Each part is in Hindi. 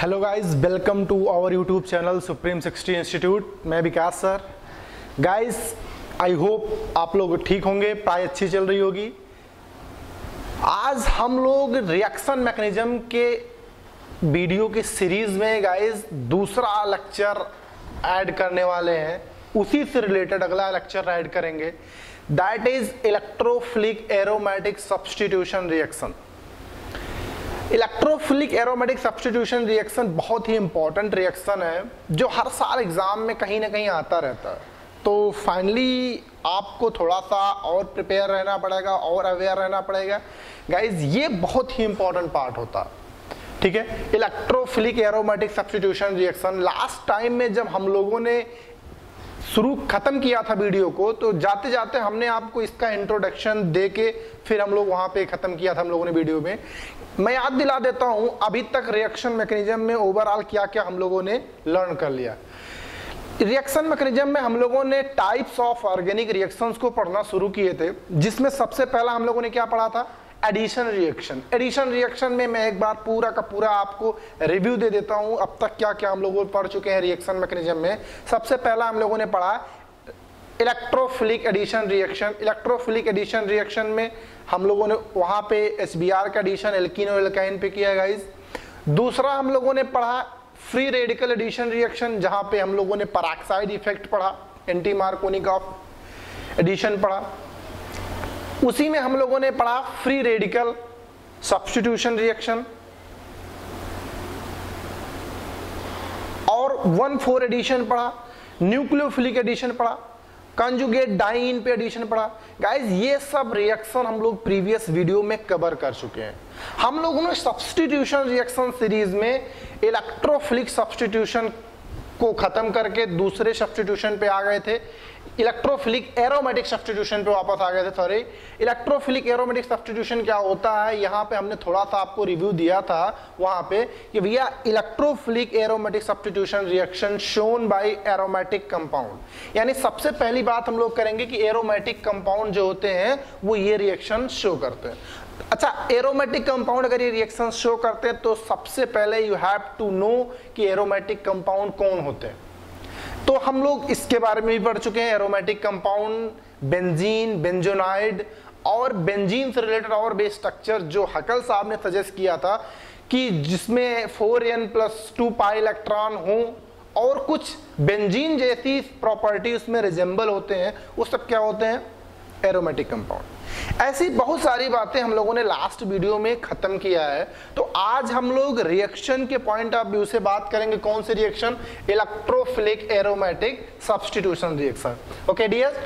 Hello guys welcome to our YouTube channel supreme sixty institute मैं Vikas sir. Guys I hope आप लोग ठीक होंगे, पढ़ाई अच्छी चल रही होगी। आज हम लोग रिएक्शन मैकेनिज्म के वीडियो की सीरीज़ में गाइस दूसरा लेक्चर ऐड करने वाले हैं। उसी से रिलेटेड अगला लेक्चर ऐड करेंगे। That is electrophilic aromatic substitution reaction electrophilic aromatic substitution reaction बहुत ही इंपॉर्टेंट रिएक्शन है, जो हर साल एग्ज़ाम में कहीं ना कहीं आता रहता है। तो फाइनली आपको थोड़ा सा और प्रिपेयर रहना पड़ेगा, और अवेयर रहना पड़ेगा। गाइज़ ये बहुत ही इंपॉर्टेंट पार्ट होता ठीक है? Electrophilic aromatic substitution reaction last time में जब हम लोगों ने शुरू खत्म किया था वीडियो को तो जाते जाते हमने आपको इसका इंट्रोडक्शन दे के फिर हम लोग वहाँ पे खत्म किया था हम लोगों ने वीडियो में। मैं याद दिला देता हूँ, अभी तक रिएक्शन मैकेनिज्म में ओवरऑल क्या क्या हम लोगों ने लर्न कर लिया। रिएक्शन मैकेनिज्म में हम लोगों ने टाइप्स ऑफ़ ऑर्गेनिक रिएक्शंस को पढ़ना शुरू किए थे, जिसमें सबसे पहला हम लोगों ने क्या पढ़ा था? एडिशन रिएक्शन एडिशन रिएक्शन में मैं एक बार पूरा का पूरा आपको रिव्यू दे देता हूँ, अब तक क्या क्या हम लोग पढ़ चुके हैं रिएक्शन मैकेनिज्म में। सबसे पहला हम लोगों ने पढ़ा electrophilic addition reaction electrophilic addition reaction में हम लोगों ने वहाँ पे एसबीआर का एडिशन एल्किन और एल्काइन पे किया गाइज़ दूसरा हम लोगों ने पढ़ा फ्री रेडिकल एडिशन रिएक्शन जहाँ पे हम लोगों ने पराक्साइड इफ़ेक्ट पढ़ा एंटी मार्कोनिक ऑफ़ एडिशन पढ़ा। उसी में हम लोगों ने पढ़ा फ्री रेडिकल सब्सटीट्यूशन रिएक्शन और वन फोर एडिशन पढ़ा न्यूक्लियोफिलिक एडिशन पढ़ा। कंजुगेट डाइन पे एडिशन पढ़ा गाइज़ ये सब रिएक्शन हम लोग प्रीवियस वीडियो में कवर कर चुके हैं। हम लोगों ने सब्सटीट्यूशन रिएक्शन सीरीज़ में इलेक्ट्रोफिलिक सब्सटीट्यूशन को खत्म करके दूसरे सब्सटीट्यूशन पे आ गए थे। इलेक्ट्रोफिलिक एरोमेटिक सब्सटीट्यूशन पे वापस आ गए थे सॉरी इलेक्ट्रोफिलिक एरोमेटिक सब्सटीट्यूशन क्या होता है? यहाँ पे हमने थोड़ा सा आपको रिव्यू दिया था, वहाँ पे कि भैया electrophilic aromatic substitution reaction shown by aromatic compound यानी सबसे पहली बात हम लोग करेंगे कि एरोमेटिक कंपाउंड जो होते हैं, वो ये रिएक्शन शो करते हैं. अच्छा एरोमेटिक कंपाउंड अगर ये रिएक्शन शो करते हैं तो सबसे पहले यू हैव टू नो कि एरोमेटिक कंपाउंड कौन होते हैं. तो हम लोग इसके बारे में भी पढ़ चुके हैं एरोमेटिक कंपाउंड बेंजीन बेंजोनाइड और बेंजीन से रिलेटेड और बेस स्ट्रक्चर जो हकल साहब ने सजेस्ट किया था कि जिसमें four n plus two pi electron हो और कुछ बेंजीन जैसी प्रॉपर्टी उसमें रिजेंबल होते हैं, वो सब क्या होते हैं? एरोमेटिक कंपाउंड ऐसी बहुत सारी बातें हम लोगों ने लास्ट वीडियो में खत्म किया है। तो आज हम लोग रिएक्शन के पॉइंट ऑफ़ व्यू से बात करेंगे। कौन सी reaction electrophilic aromatic substitution reaction okay dear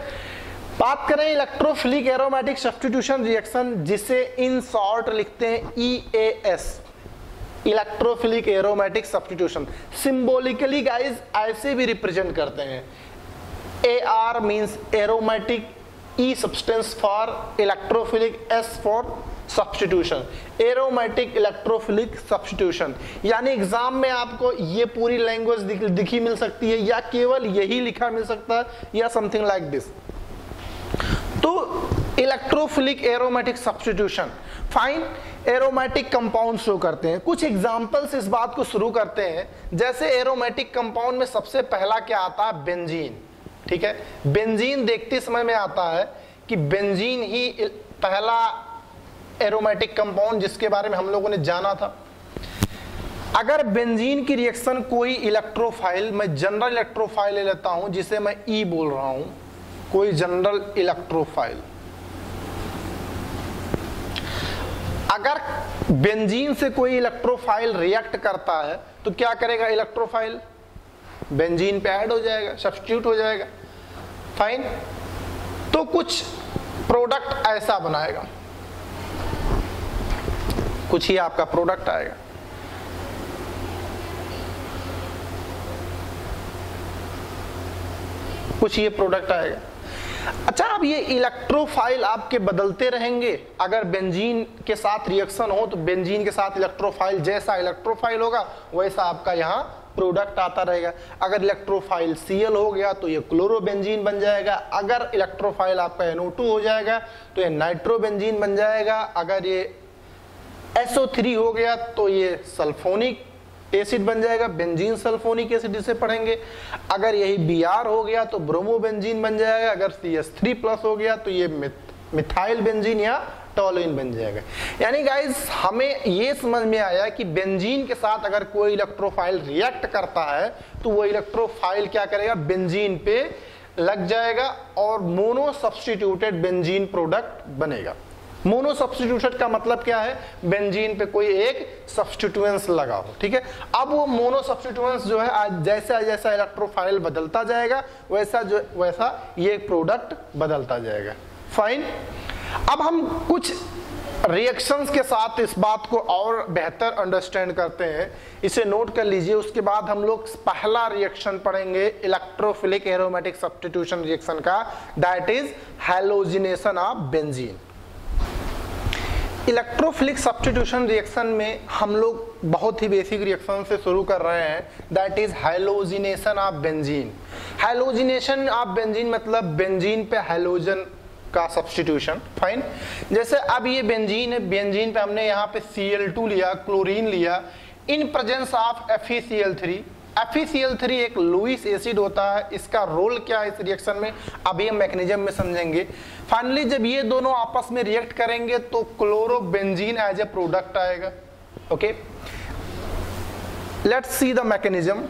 बात करें इलेक्ट्रोफिलिक एरोमेटिक सब्सटीट्यूशन रिएक्शन जिसे इन शॉर्ट लिखते हैं E A S electrophilic aromatic substitution symbolically guys ऐसे भी रिप्रेजेंट करते हैं। A R means aromatic E substance for electrophilic S for substitution aromatic electrophilic substitution यानी एग्ज़ाम में आपको ये पूरी लैंग्वेज दिख, दिखी मिल सकती है या केवल यही लिखा मिल सकता है या समथिंग लाइक दिस तो electrophilic aromatic substitution fine aromatic compound show करते हैं। कुछ एग्जांपल्स इस बात को शुरू करते हैं। जैसे एरोमेटिक कंपाउंड में सबसे पहला क्या आता है? बेंजीन ठीक है? बेंजीन देखते समय में आता है कि बेंजीन ही पहला एरोमेटिक कंपाउंड जिसके बारे में हम लोगों ने जाना था। अगर बेंजीन की रिएक्शन कोई इलेक्ट्रोफाइल मैं जनरल इलेक्ट्रोफाइल ले लेता हूँ, जिसे मैं ई e बोल रहा हूँ, कोई जनरल इलेक्ट्रोफाइल अगर बेंजीन से कोई इलेक्ट्रोफाइल रिएक्ट करता है तो क्या करेगा इलेक्ट्रोफाइल बेंजीन पे ऐड हो जाएगा सब्सटीट्यूट हो जाएगा। फाइन तो कुछ प्रोडक्ट ऐसा बनाएगा। कुछ ही आपका प्रोडक्ट आएगा। कुछ ये प्रोडक्ट आएगा। अच्छा अब ये इलेक्ट्रोफाइल आपके बदलते रहेंगे। अगर बेंजीन के साथ रिएक्शन हो तो बेंजीन के साथ इलेक्ट्रोफाइल जैसा इलेक्ट्रोफाइल होगा, वैसा आपका यहाँ प्रोडक्ट आता रहेगा। अगर इलेक्ट्रोफाइल Cl हो गया तो ये क्लोरोबेंजीन बन जाएगा। अगर इलेक्ट्रोफाइल आपका NO2 हो जाएगा तो ये नाइट्रोबेंजीन बन जाएगा। अगर ये SO3 हो गया तो ये सल्फोनिक एसिड बन जाएगा। बेंजीन सल्फोनिक एसिड इसे पढ़ेंगे। अगर यही बी हो गया तो ब्रोमो बेंजीन बन जाएगा। अगर सी एस थ्री प्लस हो गया तो ये मिथाइल बेंजीन या टोलिन बन जाएगा। यानी गाइस हमें ये समझ में आया कि बेंजीन के साथ अगर कोई इलेक्ट्रोफाइल रिएक्ट करता है तो वो इलेक्ट्रोफाइल क्या करेगा? बेंजीन पे लग जाएगा और मोनो सब्सटीट्यूटेड बेंजीन प्रोडक्ट बनेगा। मोनो सब्सटीट्यूशन का मतलब क्या है? बेंजीन पे कोई एक सब्सटीट्यूएंस लगा हो, ठीक है? अब वो मोनो सब्सटीट्यूएंस जो है, आज जैसा जैसा इलेक्ट्रोफाइल बदलता जाएगा, वैसा जो, वैसा ये प्रोडक्ट बदलता जाएगा। फाइन अब हम कुछ रिएक्शंस के साथ इस बात को और बेहतर अंडरस्टैंड करते हैं। इसे नोट कर लीजिए, उसके बाद हम लोग पहला रिएक्शन पढ़ेंगे इलेक्ट्रोफिलिक एरोमेटिक सब्सटीट्यूशन रिएक्शन का। That is halogenation of benzene electrophilic substitution reaction में हम लोग बहुत ही बेसिक रिएक्शन से शुरू कर रहे हैं। That is halogenation of benzene halogenation of benzene मतलब बेंजीन पे हाइलोजन का सब्सटीट्यूशन फाइन जैसे अब ये बेंजीन है बेंजीन पे हमने यहाँ पे Cl2 लिया क्लोरीन लिया। इन प्रेजेंस ऑफ़ FeCl3 FeCl3 एक लुइस एसिड होता है। इसका रोल क्या है इस रिएक्शन में? अभी हम मैकेनिज्म में समझेंगे। फाइनली जब ये दोनों आपस में रिएक्ट करेंगे तो क्लोरोबेंजीन एज ए प्रोडक्ट आएगा। Okay let's see the mechanism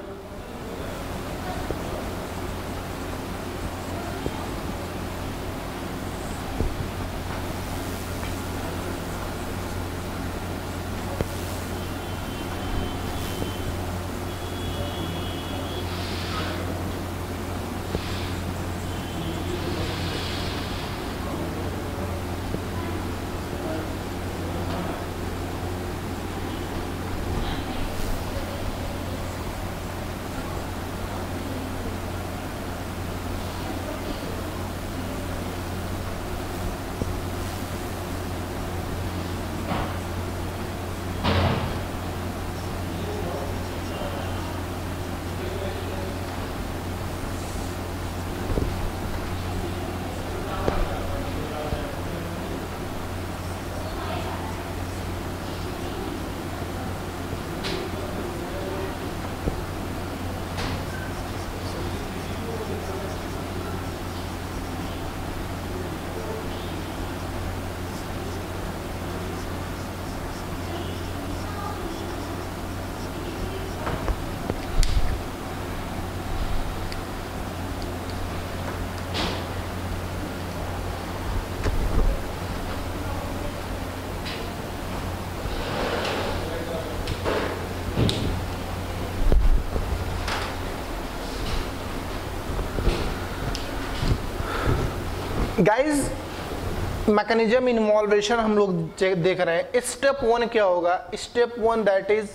guys mechanism involvement हम लोग देख रहे हैं। स्टेप वन क्या होगा? Step one that is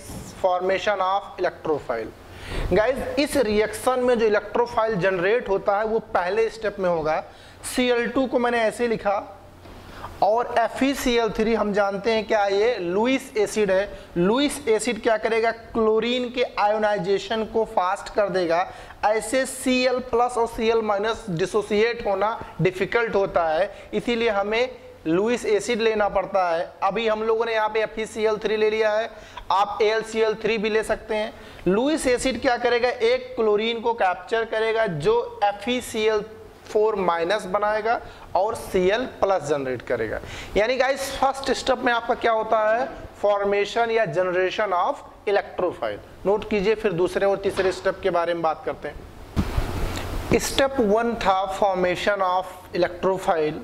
formation of electrophile guys इस रिएक्शन में जो इलेक्ट्रोफाइल जनरेट होता है, वो पहले स्टेप में होगा। Cl2 को मैंने ऐसे लिखा। और FeCl3 हम जानते हैं क्या ये लुइस एसिड है। लुइस एसिड क्या करेगा? क्लोरीन के आयोनाइजेशन को फास्ट कर देगा। ऐसे Cl प्लस और Cl माइनस डिसोसिएट होना डिफ़िकल्ट होता है। इसीलिए हमें लुइस एसिड लेना पड़ता है। अभी हम लोगों ने यहाँ पे एफ़ थ्री ले लिया है। आप AlCl3 भी ले सकते हैं। लुइस एसिड क्या करेगा? एक क्लोरीन को कैप्चर करेगा, जो FeCl फोर माइनस बनाएगा और Cl प्लस जनरेट करेगा। यानी गाइस फ़र्स्ट स्टेप में आपका क्या होता है? फॉर्मेशन या जनरेशन ऑफ़ इलेक्ट्रोफाइल नोट कीजिए, फिर दूसरे और तीसरे स्टेप के बारे में बात करते हैं। स्टेप वन था फॉर्मेशन ऑफ़ इलेक्ट्रोफाइल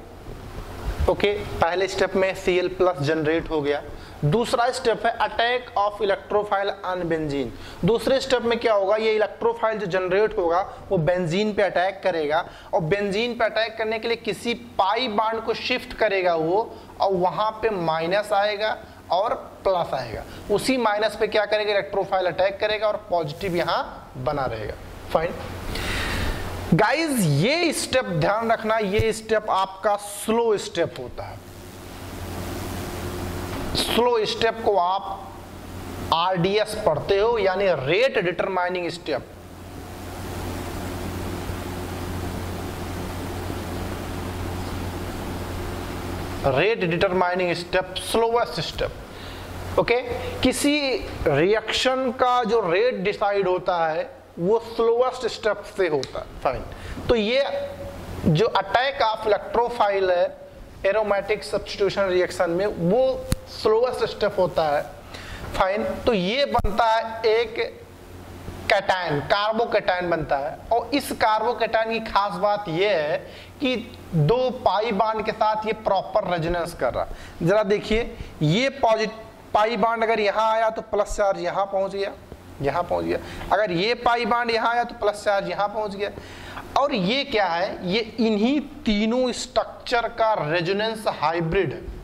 ओके पहले स्टेप में Cl प्लस जनरेट हो गया। दूसरा स्टेप है attack of electrophile on benzene दूसरे स्टेप में क्या होगा? ये इलेक्ट्रोफाइल जो जनरेट होगा, वो बेंजीन पे अटैक करेगा। और बेंजीन पे अटैक करने के लिए किसी पाई बाड को शिफ्ट करेगा वो, और वहाँ पे माइनस आएगा। और प्लस आएगा। उसी माइनस पे क्या करेगा? इलेक्ट्रोफाइल अटैक करेगा और पॉजिटिव यहाँ बना रहेगा। फाइन गाइज़ ये स्टेप ध्यान रखना, ये स्टेप आपका स्लो स्टेप होता है। स्लो स्टेप को आप आरडीएस पढ़ते हो, यानी rate determining step rate determining step slowest step okay किसी रिएक्शन का जो रेट डिसाइड होता है, वो स्लोवेस्ट स्टेप से होता है। फाइन तो ये जो अटैक ऑफ़ इलेक्ट्रोफाइल है एरोमेटिक सब्सटीट्यूशन रिएक्शन में, वो स्लोएस्ट स्टेप होता है। फाइन तो ये बनता है एक कैटायन, कार्बोकैटायन बनता है। और इस कार्बोकैटायन की खास बात यह है कि दो पाई बांड के साथ ये प्रॉपर रेजोनेंस कर रहा है। जरा देखिए, ये पॉजिटिव पाई बांड अगर यहाँ आया तो प्लस चार्ज यहाँ पहुँच गया, यहाँ पहुँच गया। अगर ये पाई बांड यहाँ आया तो प्लस चार्ज यहाँ पहुँच गया। और ये क्या है, ये इन्हीं तीनों स्ट्रक्चर का रेजोनेंस हाइब्रिड है।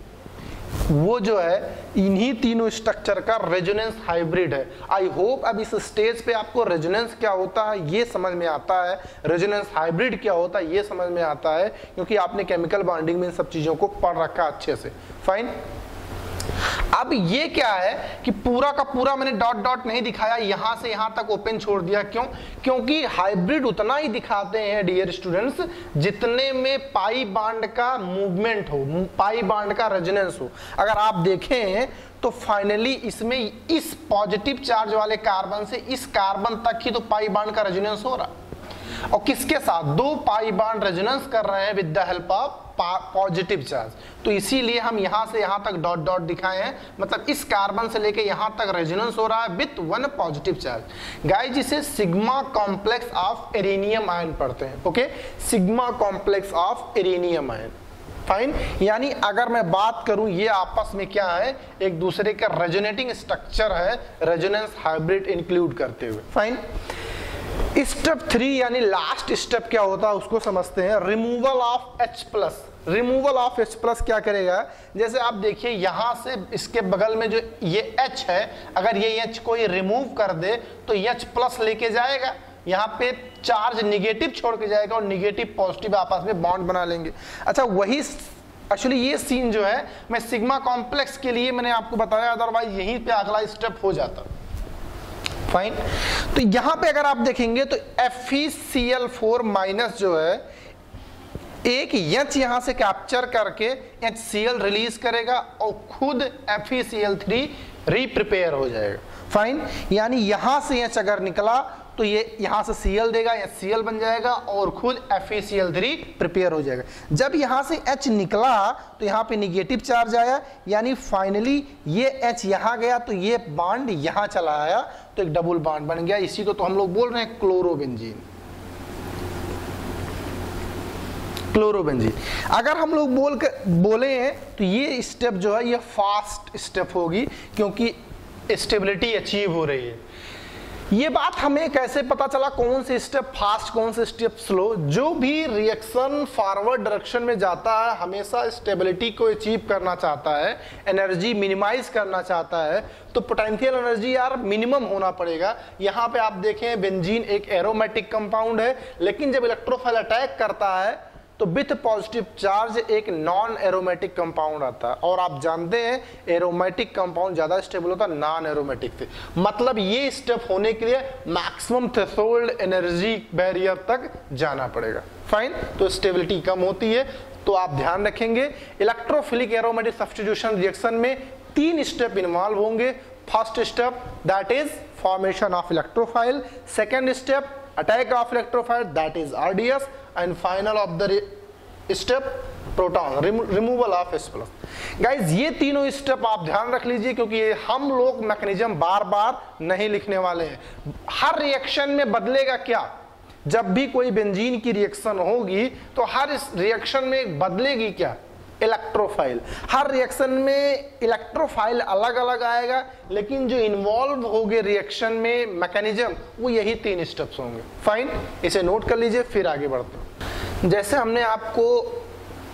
वो जो है, इन्हीं तीनों स्ट्रक्चर का रेजोनेंस हाइब्रिड है। आई होप अब इस स्टेज पे आपको रेजोनेंस क्या होता है, ये समझ में आता है। रेजोनेंस हाइब्रिड क्या होता है, ये समझ में आता है, क्योंकि आपने केमिकल बॉन्डिंग में इन सब चीज़ों को पढ़ रखा अच्छे से। फाइन अब ये क्या है कि पूरा का पूरा मैंने डॉट डॉट नहीं दिखाया, यहाँ से यहाँ तक ओपन छोड़ दिया क्यों? क्योंकि हाइब्रिड उतना ही दिखाते हैं डियर स्टूडेंट्स जितने में पाई बांड का मूवमेंट हो पाई बांड का रेजोनेंस हो। अगर आप देखें तो फाइनली इसमें इस पॉजिटिव चार्ज वाले कार्बन से इस कार्बन तक ही तो पाई बांड का रेजोनेंस हो रहा। और किसके साथ? दो पाई बांड रेजोनेंस कर रहे हैं with the help of positive charge तो इसीलिए हम यहाँ से यहाँ तक डॉट डॉट दिखाए हैं। मतलब इस कार्बन से लेके यहाँ तक रेजोनेंस हो रहा है with one positive charge guys जिसे sigma complex of arenium ion पढ़ते हैं okay sigma complex of arenium ion fine यानी अगर मैं बात करूँ, ये आपस में क्या है? एक दूसरे का रेजोनेटिंग स्ट्रक्चर है रेजोनेंस हाइब्रिड इंक्लूड करते हुए. फाइन स्टेप थ्री, यानी लास्ट स्टेप क्या होता है, उसको समझते हैं। Removal of H plus removal of H plus क्या करेगा? जैसे आप देखिए, यहाँ से इसके बगल में जो ये एच है, अगर ये एच को ये रिमूव कर दे तो एच प्लस लेके जाएगा। यहाँ पे चार्ज निगेटिव छोड़ के जाएगा और निगेटिव पॉजिटिव आपस में बॉन्ड बना लेंगे। अच्छा वही एक्चुअली ये सीन जो है, मैं सिग्मा कॉम्प्लेक्स के लिए मैंने आपको बताया अदरवाइज़ यहीं पे अगला स्टेप हो जाता। फाइन। तो यहाँ पे अगर आप देखेंगे तो एफ़ फोर माइनस जो है, एक एच यहाँ से कैप्चर करके एच सी एल रिलीज़ करेगा और खुद एफ़ थ्री रीप्रिपेयर हो जाएगा। फाइन यानी यहाँ से एच अगर निकला तो ये यहाँ से सी देगा या सी बन जाएगा और खुद एफ़ थ्री प्रिपेयर हो जाएगा। जब यहाँ से H निकला तो यहाँ पे निगेटिव चार्ज आया। यानी फाइनली ये H यहाँ गया तो ये बाड यहाँ चला आया। तो एक डबल बाड बन गया। इसी को तो हम लोग बोल रहे हैं क्लोरोबेंजीन क्लोरोबेंजीन अगर हम लोग बोल कर बोले हैं तो ये स्टेप जो है, ये फास्ट स्टेप होगी, क्योंकि स्टेबिलिटी अचीव हो रही है। ये बात हमें कैसे पता चला? कौन से स्टेप फास्ट कौन से स्टेप स्लो जो भी रिएक्शन फॉरवर्ड डायरेक्शन में जाता है, हमेशा स्टेबिलिटी को अचीव करना चाहता है एनर्जी मिनिमाइज करना चाहता है तो पोटेंशियल एनर्जी यार मिनिमम होना पड़ेगा। यहाँ पे आप देखें बेंजीन एक एरोमेटिक कंपाउंड है, लेकिन जब इलेक्ट्रोफाइल अटैक करता है तो विथ पॉजिटिव चार्ज एक नॉन एरोमेटिक कंपाउंड आता है। और आप जानते हैं एरोमेटिक कंपाउंड ज़्यादा स्टेबल होता है नॉन एरोमेटिक से मतलब ये स्टेप होने के लिए मैक्सिमम थ्रेशोल्ड एनर्जी बैरियर तक जाना पड़ेगा। फाइन तो स्टेबिलिटी कम होती है। तो आप ध्यान रखेंगे इलेक्ट्रोफिलिक एरोमेटिक सब्सटीट्यूशन रिएक्शन में तीन स्टेप इन्वॉल्व होंगे। First step that is formation of electrophile second step attack of electrophile that is RDS and final of the step proton removal of S plus guys ये तीनों स्टेप आप ध्यान रख लीजिए क्योंकि ये हम लोग मैकेनिज्म बार बार नहीं लिखने वाले हैं। हर रिएक्शन में बदलेगा क्या? जब भी कोई बेंजीन की रिएक्शन होगी तो हर रिएक्शन में बदलेगी क्या? इलेक्ट्रोफाइल हर रिएक्शन में इलेक्ट्रोफाइल अलग अलग आएगा, लेकिन जो इन्वॉल्व होंगे रिएक्शन में मैकेनिज्म वो यही तीन स्टेप्स होंगे। फाइन इसे नोट कर लीजिए, फिर आगे बढ़ते हैं। जैसे हमने आपको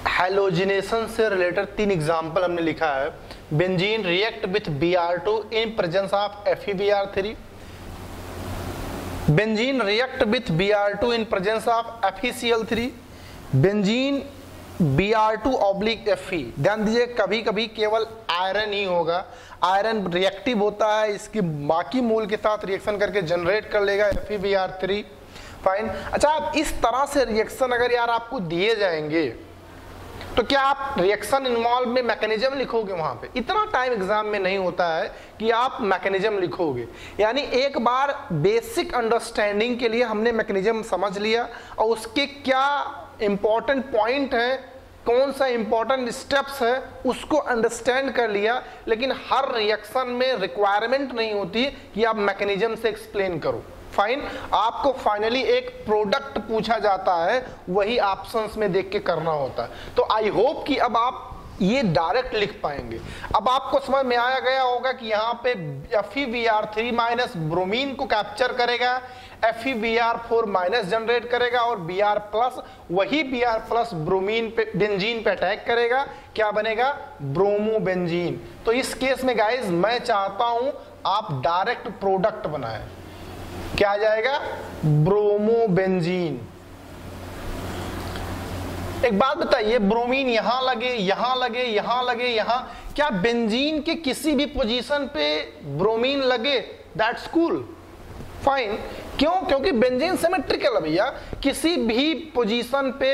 हेलोजिनेशन से रिलेटेड तीन एग्ज़ाम्पल हमने लिखा है। Benzene react with B R two in presence of F B R three B R two in presence of F three benzene B R two oblique F E ध्यान दीजिए कभी कभी केवल आयरन ही होगा। आयरन रिएक्टिव होता है, इसकी बाकी मूल के साथ रिएक्शन करके जनरेट कर लेगा F E B R three fine अच्छा आप इस तरह से रिएक्शन अगर यार आपको दिए जाएँगे तो क्या आप रिएक्शन इन्वॉल्व में मैकेनिज्म लिखोगे वहाँ पे? इतना टाइम एग्ज़ाम में नहीं होता है कि आप मैकेनिज्म लिखोगे। यानी एक बार बेसिक अंडरस्टैंडिंग के लिए हमने मैकेनिज्म समझ लिया, और उसके क्या इंपॉर्टेंट पॉइंट है, कौन सा इंपॉर्टेंट स्टेप्स है, उसको अंडरस्टैंड कर लिया, लेकिन हर रिएक्शन में रिक्वायरमेंट नहीं होती कि आप मैकेनिज्म से एक्सप्लेन करो। फाइन आपको फाइनली एक प्रोडक्ट पूछा जाता है, वही ऑप्शंस में देख के करना होता है। तो आई होप कि अब आप ये डायरेक्ट लिख पाएँगे। अब आपको समझ में आया गया होगा कि यहाँ पे F V R three minus bromine को कैप्चर करेगा F V R four minus generate करेगा और बी आर प्लस वही बी आर प्लस ब्रोमीन पे बेंजीन पे अटैक करेगा। क्या बनेगा? ब्रोमो बेंजीन तो इस केस में गाइज़ मैं चाहता हूँ आप डायरेक्ट प्रोडक्ट बनाए। क्या आ जाएगा? ब्रोमो बेंजीन एक बात बताइए, ब्रोमीन यहाँ लगे यहाँ लगे यहाँ लगे, यहाँ। क्या बेंजीन के किसी भी पोजीशन पे ब्रोमीन लगे? दैट्स कूल फाइन क्यों? क्योंकि बेंजीन सिमेट्रिकल है भैया। किसी भी पोजीशन पे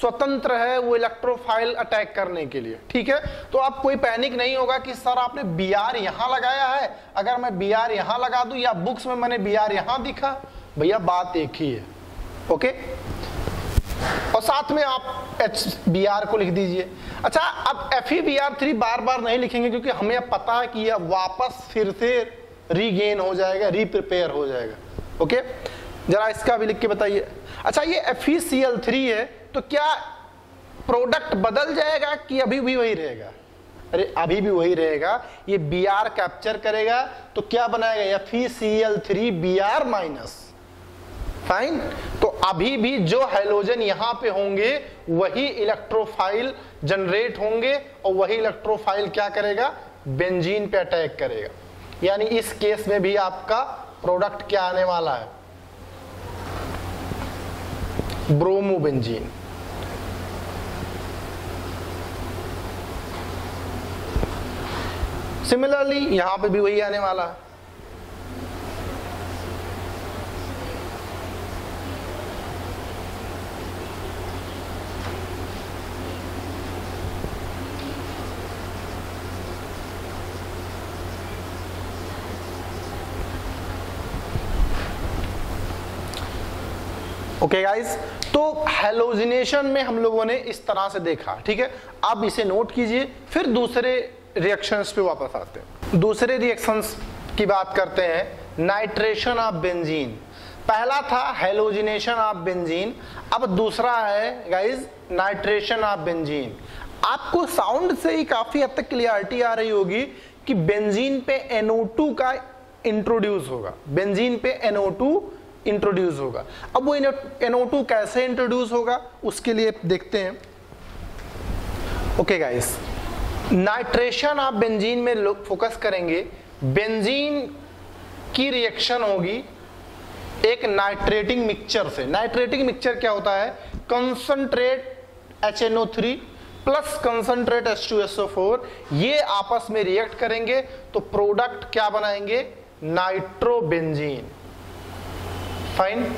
स्वतंत्र है वो इलेक्ट्रोफाइल अटैक करने के लिए। ठीक है? तो आप कोई पैनिक नहीं होगा कि, सर, आपने बी आर यहाँ लगाया है। अगर मैं बी आर यहाँ लगा दूँ या बुक्स में मैंने बी आर यहाँ दिखा? भैया, बात एक ही है। ओके और साथ में आप एच बी आर को लिख दीजिए। अच्छा अब F E B R three बार बार नहीं लिखेंगे क्योंकि हमें अब पता है कि यह वापस फिर से रीगेन हो जाएगा रीप्रिपेयर हो जाएगा। ओके जरा इसका भी लिख के बताइए। अच्छा ये F E C L three है तो क्या प्रोडक्ट बदल जाएगा कि अभी भी वही रहेगा? अरे, अभी भी वही रहेगा। ये बी आर कैप्चर करेगा तो क्या बनाएगा? F E C L three B R minus fine तो अभी भी जो हाइलोजन यहाँ पे होंगे, वही इलेक्ट्रोफाइल जनरेट होंगे और वही इलेक्ट्रोफाइल क्या करेगा? बेंजीन पे अटैक करेगा। यानी इस केस में भी आपका प्रोडक्ट क्या आने वाला है? ब्रोमो ब्रोमोबेंजीन सिमिलरली यहाँ पे भी वही आने वाला है। ओके गाइस तो हेलोजिनेशन में हम लोगों ने इस तरह से देखा, ठीक है? अब इसे नोट कीजिए, फिर दूसरे रिएक्शंस पे वापस आते हैं। दूसरे रिएक्शंस की बात करते हैं। नाइट्रेशन ऑफ़ बेंजीन पहला था हेलोजिनेशन ऑफ़ बेंजीन अब दूसरा है गाइस नाइट्रेशन ऑफ़ बेंजीन आपको साउंड से ही काफ़ी हद तक क्लियरिटी आ रही होगी कि बेंजीन पे NO2 का इंट्रोड्यूस होगा। बेंजीन पे NO2 इंट्रोड्यूस होगा। अब वो NO2 कैसे इंट्रोड्यूस होगा, उसके लिए देखते हैं। ओके गाइस नाइट्रेशन आप बेंजीन में फोकस करेंगे। बेंजीन की रिएक्शन होगी एक नाइट्रेटिंग मिक्सचर से। नाइट्रेटिंग मिक्सचर क्या होता है? Concentrate HNO3 plus concentrate H2SO4 ये आपस में रिएक्ट करेंगे तो प्रोडक्ट क्या बनाएँगे? नाइट्रोबेंजीन फाइन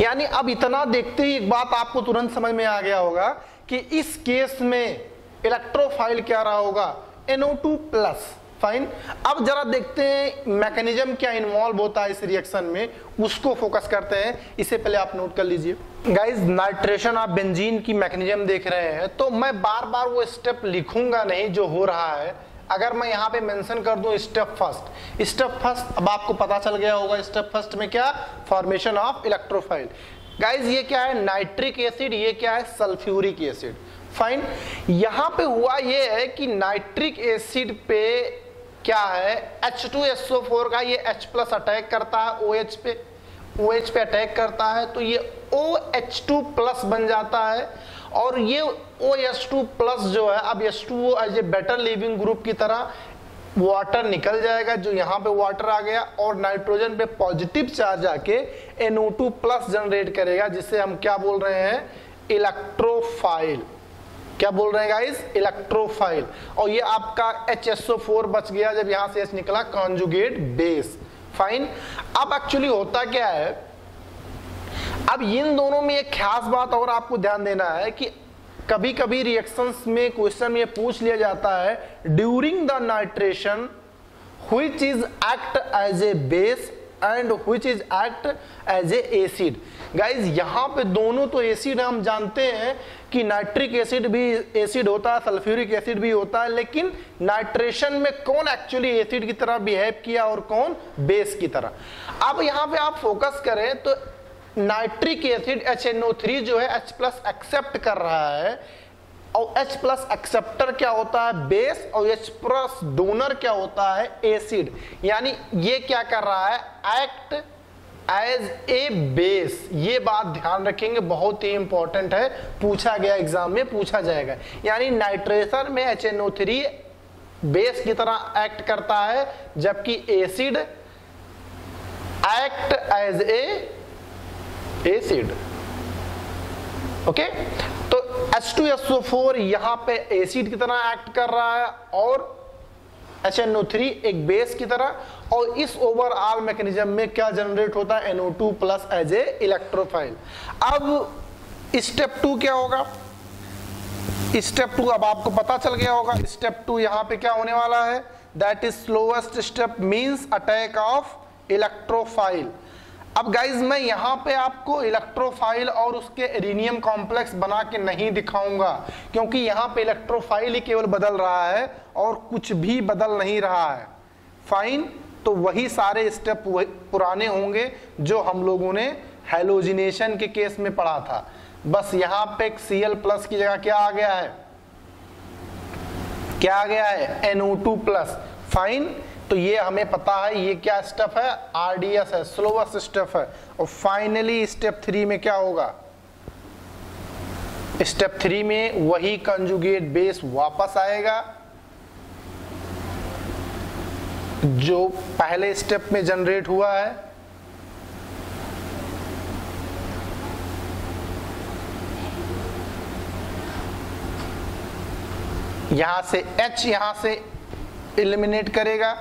यानी अब इतना देखते ही एक बात आपको तुरंत समझ में आ गया होगा कि इस केस में इलेक्ट्रोफाइल क्या रहा होगा? NO2 प्लस फाइन अब जरा देखते हैं मैकेनिज्म क्या इन्वॉल्व होता है इस रिएक्शन में। उसको फोकस करते हैं। इसे पहले आप नोट कर लीजिए। गाइज़ नाइट्रेशन ऑफ़ बेंजीन की मैकेनिज्म देख रहे हैं। तो मैं बार बार वो स्टेप लिखूँगा नहीं जो हो रहा है। अगर मैं यहाँ पे मेंशन कर दूँ स्टेप फ़र्स्ट स्टेप फ़र्स्ट अब आपको पता चल गया होगा स्टेप फ़र्स्ट में क्या? फॉर्मेशन ऑफ़ इलेक्ट्रोफाइल गाइज़ ये क्या है? नाइट्रिक एसिड ये क्या है? सल्फ्यूरिक एसिड फाइन यहाँ पे हुआ ये है कि नाइट्रिक एसिड पे क्या है? H2SO4 का ये H अटैक करता है OH पे OH पे अटैक करता है तो ये OH2 प्लस बन जाता है। और ये ओ एस टू प्लस जो है, अब H2O as a better living group की तरह वाटर निकल जाएगा, जो यहाँ पे वाटर आ गया और नाइट्रोजन पे पॉजिटिव चार्ज आके NO2 प्लस जनरेट करेगा, जिससे हम क्या बोल रहे हैं? इलेक्ट्रोफाइल क्या बोल रहे हैं गाइस इलेक्ट्रोफाइल और ये आपका HSO4 बच गया जब यहाँ से H निकला कॉन्जुगेट बेस फाइन अब एक्चुअली होता क्या है? अब इन दोनों में एक खास बात और आपको ध्यान देना है कि कभी कभी रिएक्शंस में क्वेश्चन में पूछ लिया जाता है during the nitration which is act as a base and which is act as a acid. यहाँ पे दोनों तो एसिड हम जानते हैं कि नाइट्रिक एसिड भी एसिड होता है सल्फ्यूरिक एसिड भी होता है, लेकिन नाइट्रेशन में कौन एक्चुअली एसिड की तरह बिहेव किया और कौन बेस की तरह? अब यहाँ पे आप फोकस करें तो nitric acid H N O three जो है H प्लस एक्सेप्ट कर रहा है। और H प्लस एक्सेप्टर क्या होता है? बेस और H प्लस डोनर क्या होता है? एसिड यानी ये क्या कर रहा है? एक्ट एज ए बेस ये बात ध्यान रखेंगे, बहुत ही इंपॉर्टेंट है। पूछा गया एग्ज़ाम में, पूछा जाएगा। यानी नाइट्रेशन में H N O three base की तरह एक्ट करता है, जबकि acid act as a acid okay तो H2SO4 यहाँ पे एसिड की तरह एक्ट कर रहा है और HNO3 एक बेस की तरह और इस ओवरऑल मैकेनिज्म में क्या जनरेट होता है? NO2 plus as a electrophile अब स्टेप टू क्या होगा? स्टेप टू अब आपको पता चल गया होगा स्टेप टू यहाँ पे क्या होने वाला है? That is slowest step means attack of electrophile अब गाइज़ मैं यहाँ पे आपको इलेक्ट्रोफाइल और उसके एरिनियम कॉम्प्लेक्स बना के नहीं दिखाऊँगा, क्योंकि यहाँ पे इलेक्ट्रोफाइल ही केवल बदल रहा है और कुछ भी बदल नहीं रहा है। फाइन तो वही सारे स्टेप पुराने होंगे जो हम लोगों ने हेलोजिनेशन के केस में पढ़ा था। बस यहाँ पे Cl प्लस की जगह क्या आ गया है? क्या आ गया है? NO2 प्लस फाइन तो ये हमें पता है, ये क्या स्टेप है? आरडीएस है स्लोवेस्ट स्टेप है। और फाइनली स्टेप थ्री में क्या होगा? स्टेप थ्री में वही कंजुगेट बेस वापस आएगा, जो पहले स्टेप में जनरेट हुआ है। यहाँ से H यहाँ से एलिमिनेट करेगा।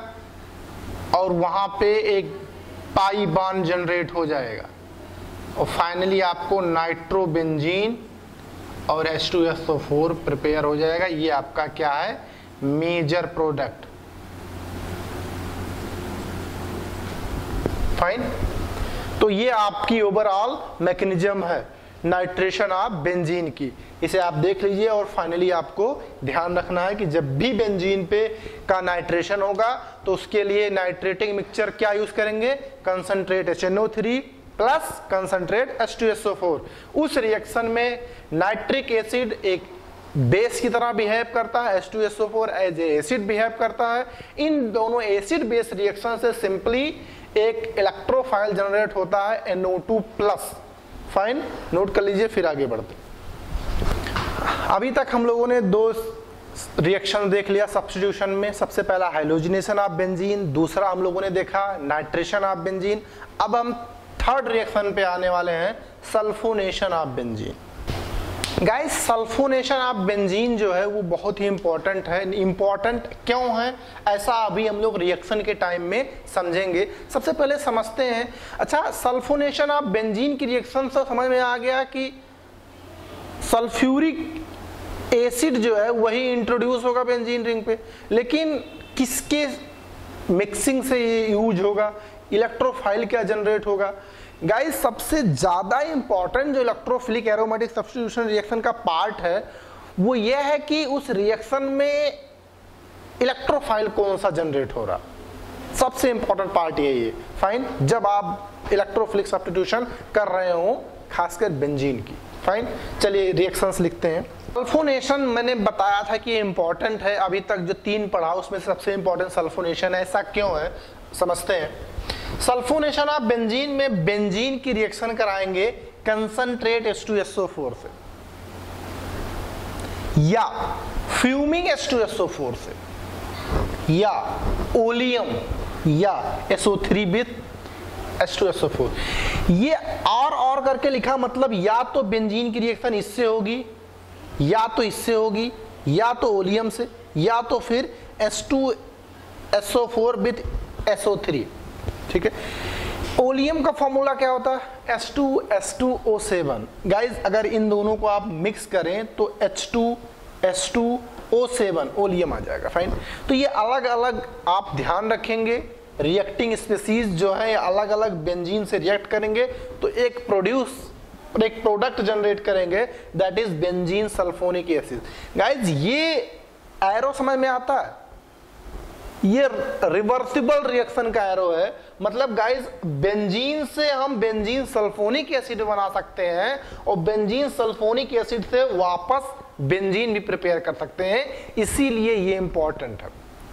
और वहाँ पे एक पाई बान जनरेट हो जाएगा। और फाइनली आपको नाइट्रोबेंजीन और H2SO4 प्रिपेयर हो जाएगा। ये आपका क्या है? मेजर प्रोडक्ट फाइन तो ये आपकी ओवरऑल मैकेनिज्म है। नाइट्रेशन ऑफ़ बेंजीन की। इसे आप देख लीजिए और फाइनली आपको ध्यान रखना है कि जब भी बेंजीन पे का नाइट्रेशन होगा तो उसके लिए नाइट्रेटिंग मिक्सचर क्या यूज़ करेंगे? Concentrate H N plus concentrate H2SO4 उस रिएक्शन में नाइट्रिक एसिड एक बेस की तरह बिहेव करता है H2SO4 as a acid behave करता है। इन दोनों एसिड बेस रिएक्शन से सिंपली एक इलेक्ट्रोफाइल जनरेट होता है NO2 प्लस फाइन नोट कर लीजिए, फिर आगे बढ़ते अभी तक हम लोगों ने दो रिएक्शन देख लिया सब्सटीट्यूशन में। सबसे पहला हाइलोजिनेशन ऑफ़ बेंजीन दूसरा हम लोगों ने देखा नाइट्रेशन ऑफ़ बेंजीन अब हम थर्ड रिएक्शन पे आने वाले हैं sulphonation of benzene guys sulphonation of benzene जो है, वो बहुत ही इंपॉर्टेंट है। इंपॉर्टेंट क्यों है? ऐसा अभी हम लोग रिएक्शन के टाइम में समझेंगे। सबसे पहले समझते हैं। अच्छा सल्फोनेशन ऑफ़ बेंजीन की रिएक्शन से समझ में आ गया कि सल्फ्यूरिक एसिड जो है, वही इंट्रोड्यूस होगा बेंजीन रिंग पे। लेकिन किसके मिक्सिंग से ये यूज़ होगा? इलेक्ट्रोफाइल क्या जनरेट होगा? गाइस सबसे ज़्यादा इंपॉर्टेंट जो इलेक्ट्रोफिलिक एरोमेटिक सब्सटीट्यूशन रिएक्शन का पार्ट है, वो ये है कि उस रिएक्शन में इलेक्ट्रोफाइल कौन सा जनरेट हो रहा? सबसे इंपॉर्टेंट पार्ट यही है। फाइन जब आप इलेक्ट्रोफिलिक सब्सटीट्यूशन कर रहे हो, खासकर बेंजीन की। फाइन चलिए रिएक्शंस लिखते हैं। सल्फोनेशन मैंने बताया था कि इंपॉर्टेंट है। अभी तक जो तीन पढ़ा उसमें सबसे इंपॉर्टेंट सल्फोनेशन है, ऐसा क्यों है? समझते हैं। सल्फोनेशन आप बेंजीन में बेंजीन की रिएक्शन कराएँगे कंसंट्रेट H2SO4 से। या फ्यूमिंग H2SO4 से। या ओलियम, या SO3 विथ H2SO4 ये और और करके लिखा मतलब या तो बेंजीन की रिएक्शन इससे होगी, या तो इससे होगी, या तो ओलियम से, या तो फिर H2SO4 विथ SO3 ठीक है? ओलियम का फॉर्मूला क्या होता है? H2S2O7 गाइज़ अगर इन दोनों को आप मिक्स करें तो H2S2O7 ओलियम आ जाएगा फाइन तो ये अलग अलग आप ध्यान रखेंगे रिएक्टिंग स्पेसीज जो है अलग अलग बेंजीन से रिएक्ट करेंगे तो एक प्रोड्यूस एक प्रोडक्ट जनरेट करेंगे that is benzene sulphonic acid guys ये एरो समझ में आता है? ये रिवर्सिबल रिएक्शन का एरो है मतलब गाइस बेंजीन से हम बेंजीन सल्फोनिक एसिड बना सकते हैं और बेंजीन सल्फोनिक एसिड से वापस बेंजीन भी प्रिपेयर कर सकते हैं। इसीलिए ये इंपॉर्टेंट है।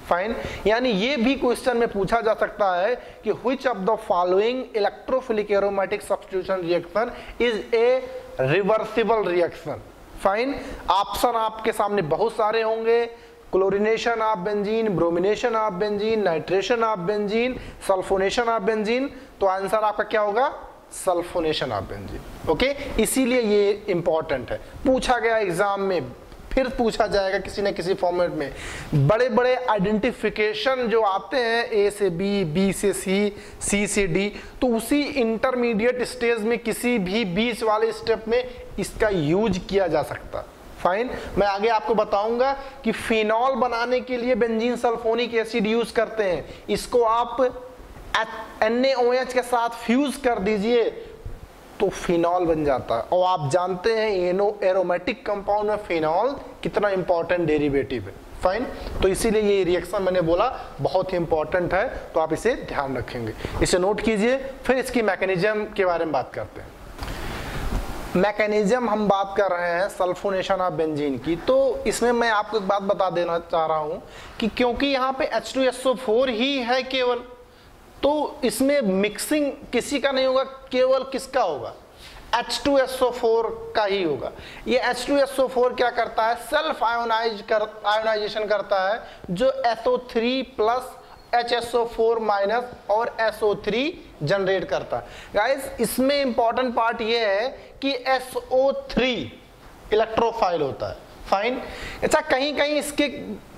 फाइन यानी ये भी क्वेश्चन में पूछा जा सकता है कि which of the following electrophilic aromatic substitution reaction is a reversible reaction fine option आपके सामने बहुत सारे होंगे। Chlorination of benzene, bromination of benzene, nitration of benzene, sulphonation of benzene. तो आंसर आपका क्या होगा? Sulphonation of benzene. ओके? इसीलिए ये इंपॉर्टेंट है। पूछा गया एग्ज़ाम में, फिर पूछा जाएगा किसी न किसी फॉर्मेट में। बड़े बड़े आइडेंटिफिकेशन जो आते हैं ए से बी बी से सी सी से डी तो उसी इंटरमीडिएट स्टेज में किसी भी बीच वाले स्टेप में इसका यूज़ किया जा सकता। फाइन मैं आगे आपको बताऊँगा कि फिनॉल बनाने के लिए बेंजीन सल्फोनिक एसिड यूज़ करते हैं। इसको आप NaOH के साथ फ्यूज कर दीजिए तो फिनॉल बन जाता है। और आप जानते हैं एनो एरोमेटिक कंपाउंड में फिनॉल कितना इंपॉर्टेंट डेरिवेटिव है। फाइन तो इसीलिए ये रिएक्शन मैंने बोला, बहुत ही इंपॉर्टेंट है तो आप इसे ध्यान रखेंगे। इसे नोट कीजिए, फिर इसकी मैकेनिज्म के बारे में बात करते हैं। मैकेनिज्म हम बात कर रहे हैं सल्फोनेशन ऑफ़ बेंजीन की। तो इसमें मैं आपको एक बात बता देना चाह रहा हूँ कि क्योंकि यहाँ पे H2SO4 ही है केवल तो इसमें मिक्सिंग किसी का नहीं होगा, केवल किसका होगा? H2SO4 का ही होगा। ये H2SO4 क्या करता है? सेल्फ आयोनाइज कर आयोनाइजेशन करता है, जो SO3 प्लस HSO4 माइनस और SO3 जनरेट करता। है गाइस इसमें इंपॉर्टेंट पार्ट ये है कि SO3 इलेक्ट्रोफाइल होता है। फाइन अच्छा कहीं कहीं इसके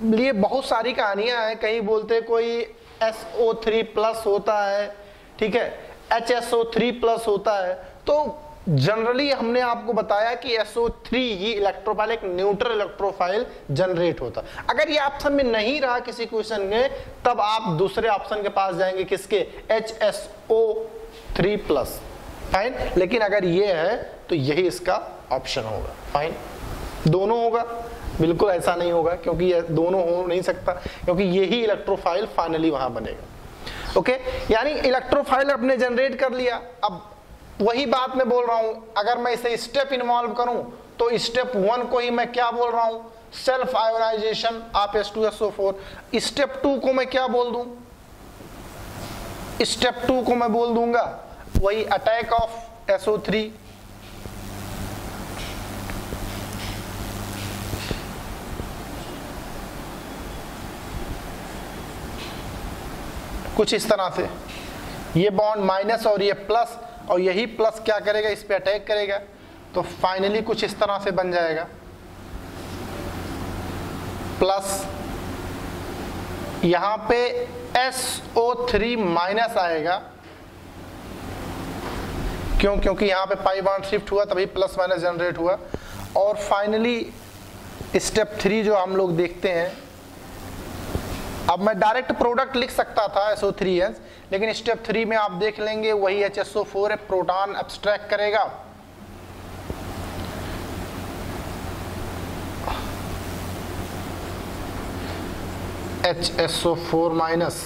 लिए बहुत सारी कहानियाँ हैं। कहीं बोलते कोई SO3 प्लस होता है, ठीक है? HSO3 प्लस होता है। तो जनरली हमने आपको बताया कि SO3 ही इलेक्ट्रोफाइल एक न्यूट्रल इलेक्ट्रोफाइल जनरेट होता। अगर ये ऑप्शन में नहीं रहा किसी क्वेश्चन में तब आप दूसरे ऑप्शन के पास जाएँगे किसके? HSO3 प्लस फाइन लेकिन अगर ये है तो यही इसका ऑप्शन होगा। फाइन दोनों होगा। बिल्कुल ऐसा नहीं होगा, क्योंकि ये दोनों हो नहीं सकता, क्योंकि यही इलेक्ट्रोफाइल फाइनली वहाँ बनेगा। Okay okay? यानी इलेक्ट्रोफाइल अपने जनरेट कर लिया। अब वही बात मैं बोल रहा हूँ। अगर मैं इसे स्टेप इन्वॉल्व करूँ तो स्टेप वन को ही मैं क्या बोल रहा हूँ? सेल्फ आयोनाइजेशन आप S two S O four step two को मैं क्या बोल दूँ? स्टेप टू को मैं बोल दूँगा। वही अटैक ऑफ़ एसओ थ्री कुछ इस तरह से। ये बॉन्ड माइनस और ये प्लस और यही प्लस क्या करेगा? इस पर अटैक करेगा। तो फाइनली कुछ इस तरह से बन जाएगा। प्लस यहाँ पे SO3 माइनस आएगा। क्यों? क्योंकि यहाँ पे पाई बॉन्ड शिफ्ट हुआ, तभी प्लस माइनस जनरेट हुआ। और फाइनली स्टेप थ्री जो हम लोग देखते हैं। अब मैं डायरेक्ट प्रोडक्ट लिख सकता था एसओ थ्री एच लेकिन स्टेप थ्री में आप देख लेंगे वही H S O four proton abstract करेगा। H S O four minus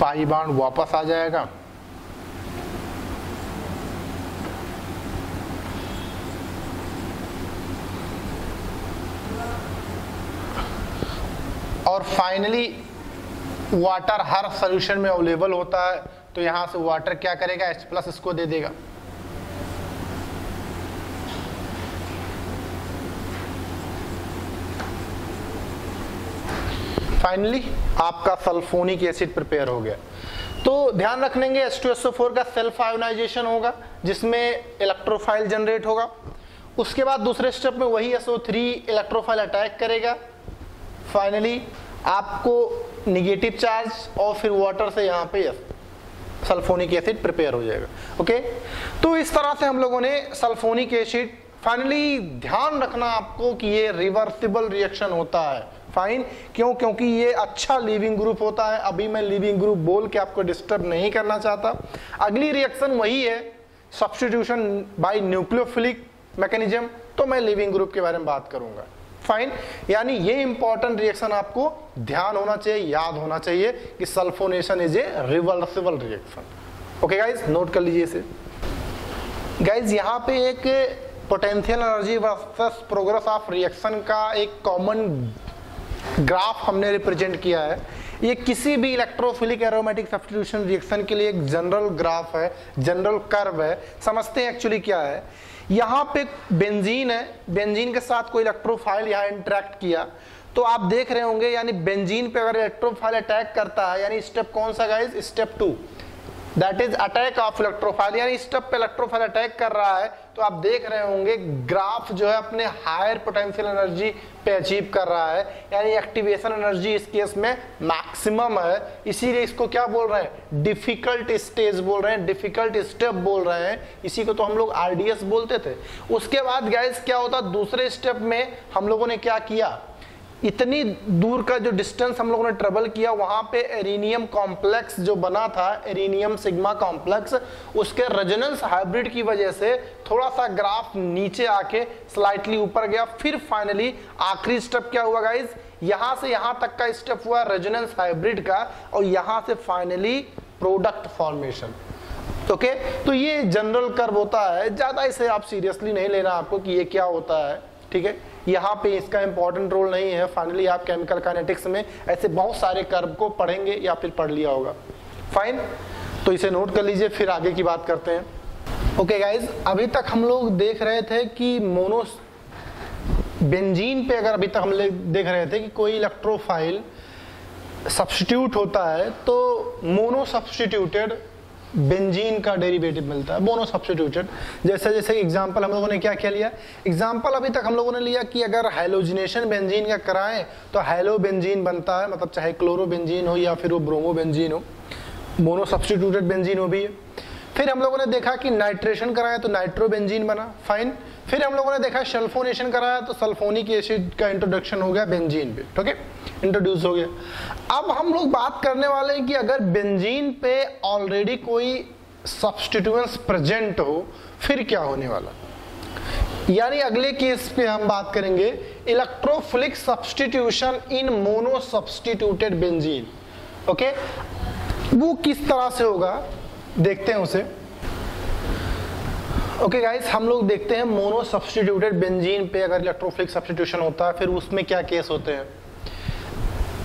pi bond वापस आ जाएगा और फाइनली वाटर हर सोल्यूशन में अवेलेबल होता है तो यहाँ से वाटर क्या करेगा? एच प्लस इसको दे देगा। फाइनली आपका सल्फोनिक एसिड प्रिपेयर हो गया। तो ध्यान रख लेंगे H2SO4 का सेल्फ आयोनाइजेशन होगा, जिसमें इलेक्ट्रोफाइल जनरेट होगा। उसके बाद दूसरे स्टेप में वही SO3 इलेक्ट्रोफाइल अटैक करेगा। फाइनली आपको निगेटिव चार्ज और फिर वाटर से यहाँ पे सल्फोनिक एसिड प्रिपेयर हो जाएगा ओके तो इस तरह से हम लोगों ने सल्फोनिक एसिड फाइनली ध्यान रखना आपको कि ये रिवर्सिबल रिएक्शन होता है। फाइन क्यों? क्योंकि ये अच्छा लिविंग ग्रुप होता है। अभी मैं लिविंग ग्रुप बोल के आपको डिस्टर्ब नहीं करना चाहता। अगली रिएक्शन वही है सब्सटीट्यूशन बाय न्यूक्लियोफिलिक मैकेनिज्म तो मैं लिविंग ग्रुप के बारे में बात करूँगा। फाइन यानी ये इंपॉर्टेंट रिएक्शन आपको ध्यान होना चाहिए, याद होना चाहिए कि sulphonation is a reversible reaction okay guys note कर लीजिए इसे. गाइज़ यहाँ पे एक potential energy versus progress of reaction का एक कॉमन ग्राफ हमने रिप्रेजेंट किया है. ये किसी भी इलेक्ट्रोफिलिक एरोमेटिक सब्सटीट्यूशन रिएक्शन के लिए एक जनरल ग्राफ है जनरल कर्व है. समझते हैं एक्चुअली क्या है? यहाँ पे बेंजीन है। बेंजीन के साथ कोई इलेक्ट्रोफाइल यहाँ इंटरेक्ट किया। तो आप देख रहे होंगे, यानी बेंजीन पे अगर इलेक्ट्रोफाइल अटैक करता है, यानी स्टेप कौन सा guys step two that is attack of electrophile यानी स्टेप पे इलेक्ट्रोफाइल अटैक कर रहा है तो आप देख रहे होंगे ग्राफ जो है अपने हायर पोटेंशियल एनर्जी पे अचीव कर रहा है, यानी एक्टिवेशन एनर्जी इस केस में मैक्सिमम है। इसीलिए इसको क्या बोल रहे हैं? डिफ़िकल्ट स्टेज बोल रहे हैं डिफ़िकल्ट स्टेप बोल रहे हैं। इसी को तो हम लोग आरडीएस बोलते थे। उसके बाद गैस क्या होता? दूसरे स्टेप में हम लोगों ने क्या किया? इतनी दूर का जो डिस्टेंस हम लोगों ने ट्रेवल किया, वहाँ पे एरिनियम कॉम्प्लेक्स जो बना था एरिनियम सिग्मा कॉम्प्लेक्स उसके रेजोनेंस हाइब्रिड की वजह से थोड़ा सा ग्राफ नीचे आके स्लाइटली ऊपर गया। फिर फाइनली आखिरी स्टेप क्या हुआ गाइज़ यहाँ से यहाँ तक का स्टेप हुआ रेजोनेंस हाइब्रिड का और यहाँ से फाइनली प्रोडक्ट फॉर्मेशन ओके तो ये जनरल कर्व होता है। ज़्यादा इसे आप सीरियसली नहीं लेना आपको कि ये क्या होता है। ठीक है? यहाँ पे इसका इंपॉर्टेंट रोल नहीं है। फाइनली आप केमिकल काइनेटिक्स में ऐसे बहुत सारे कर्व को पढ़ेंगे या फिर पढ़ लिया होगा। फाइन तो इसे नोट कर लीजिए, फिर आगे की बात करते हैं। ओके okay गाइज़ अभी तक हम लोग देख रहे थे कि मोनो बेंजीन पे अगर अभी तक हम लोग देख रहे थे कि कोई इलेक्ट्रोफाइल सब्सटीट्यूट होता है तो मोनो सब्सटीट्यूटेड बेंजीन का डेरिवेटिव मिलता है बोनो सब्सटीट्यूटेड जैसे जैसे एग्जांपल हम लोगों ने क्या क्या लिया? एग्जांपल अभी तक हम लोगों ने लिया कि अगर हाइलोजिनेशन बेंजीन का कराएँ तो हाइलो बेंजीन बनता है मतलब चाहे क्लोरो बेंजीन हो या फिर वो ब्रोमो बेंजीन हो। मोनो सब्सटीट्यूटेड बेंजीन हो भी है। फिर हम लोगों ने देखा कि नाइट्रेशन कराएँ तो नाइट्रो बेंजीन बना फाइन फिर हम लोगों ने देखा सल्फोनेशन कराया तो सल्फोनिक एसिड का इंट्रोडक्शन हो गया बेंजीन पे, ठीक है? इंट्रोड्यूस हो गया। अब हम लोग बात करने वाले हैं कि अगर बेंजीन पे ऑलरेडी कोई सब्सटीट्यूएंस प्रेजेंट हो, फिर क्या होने वाला? यानी अगले केस पे हम बात करेंगे electrophilic substitution in mono substituted benzene okay वो किस तरह से होगा? देखते हैं उसे। ओके okay गाइस हम लोग देखते हैं मोनो सब्सटीट्यूटेड बेंजीन पे अगर इलेक्ट्रोफिलिक सब्सटीट्यूशन होता है, फिर उसमें क्या केस होते हैं?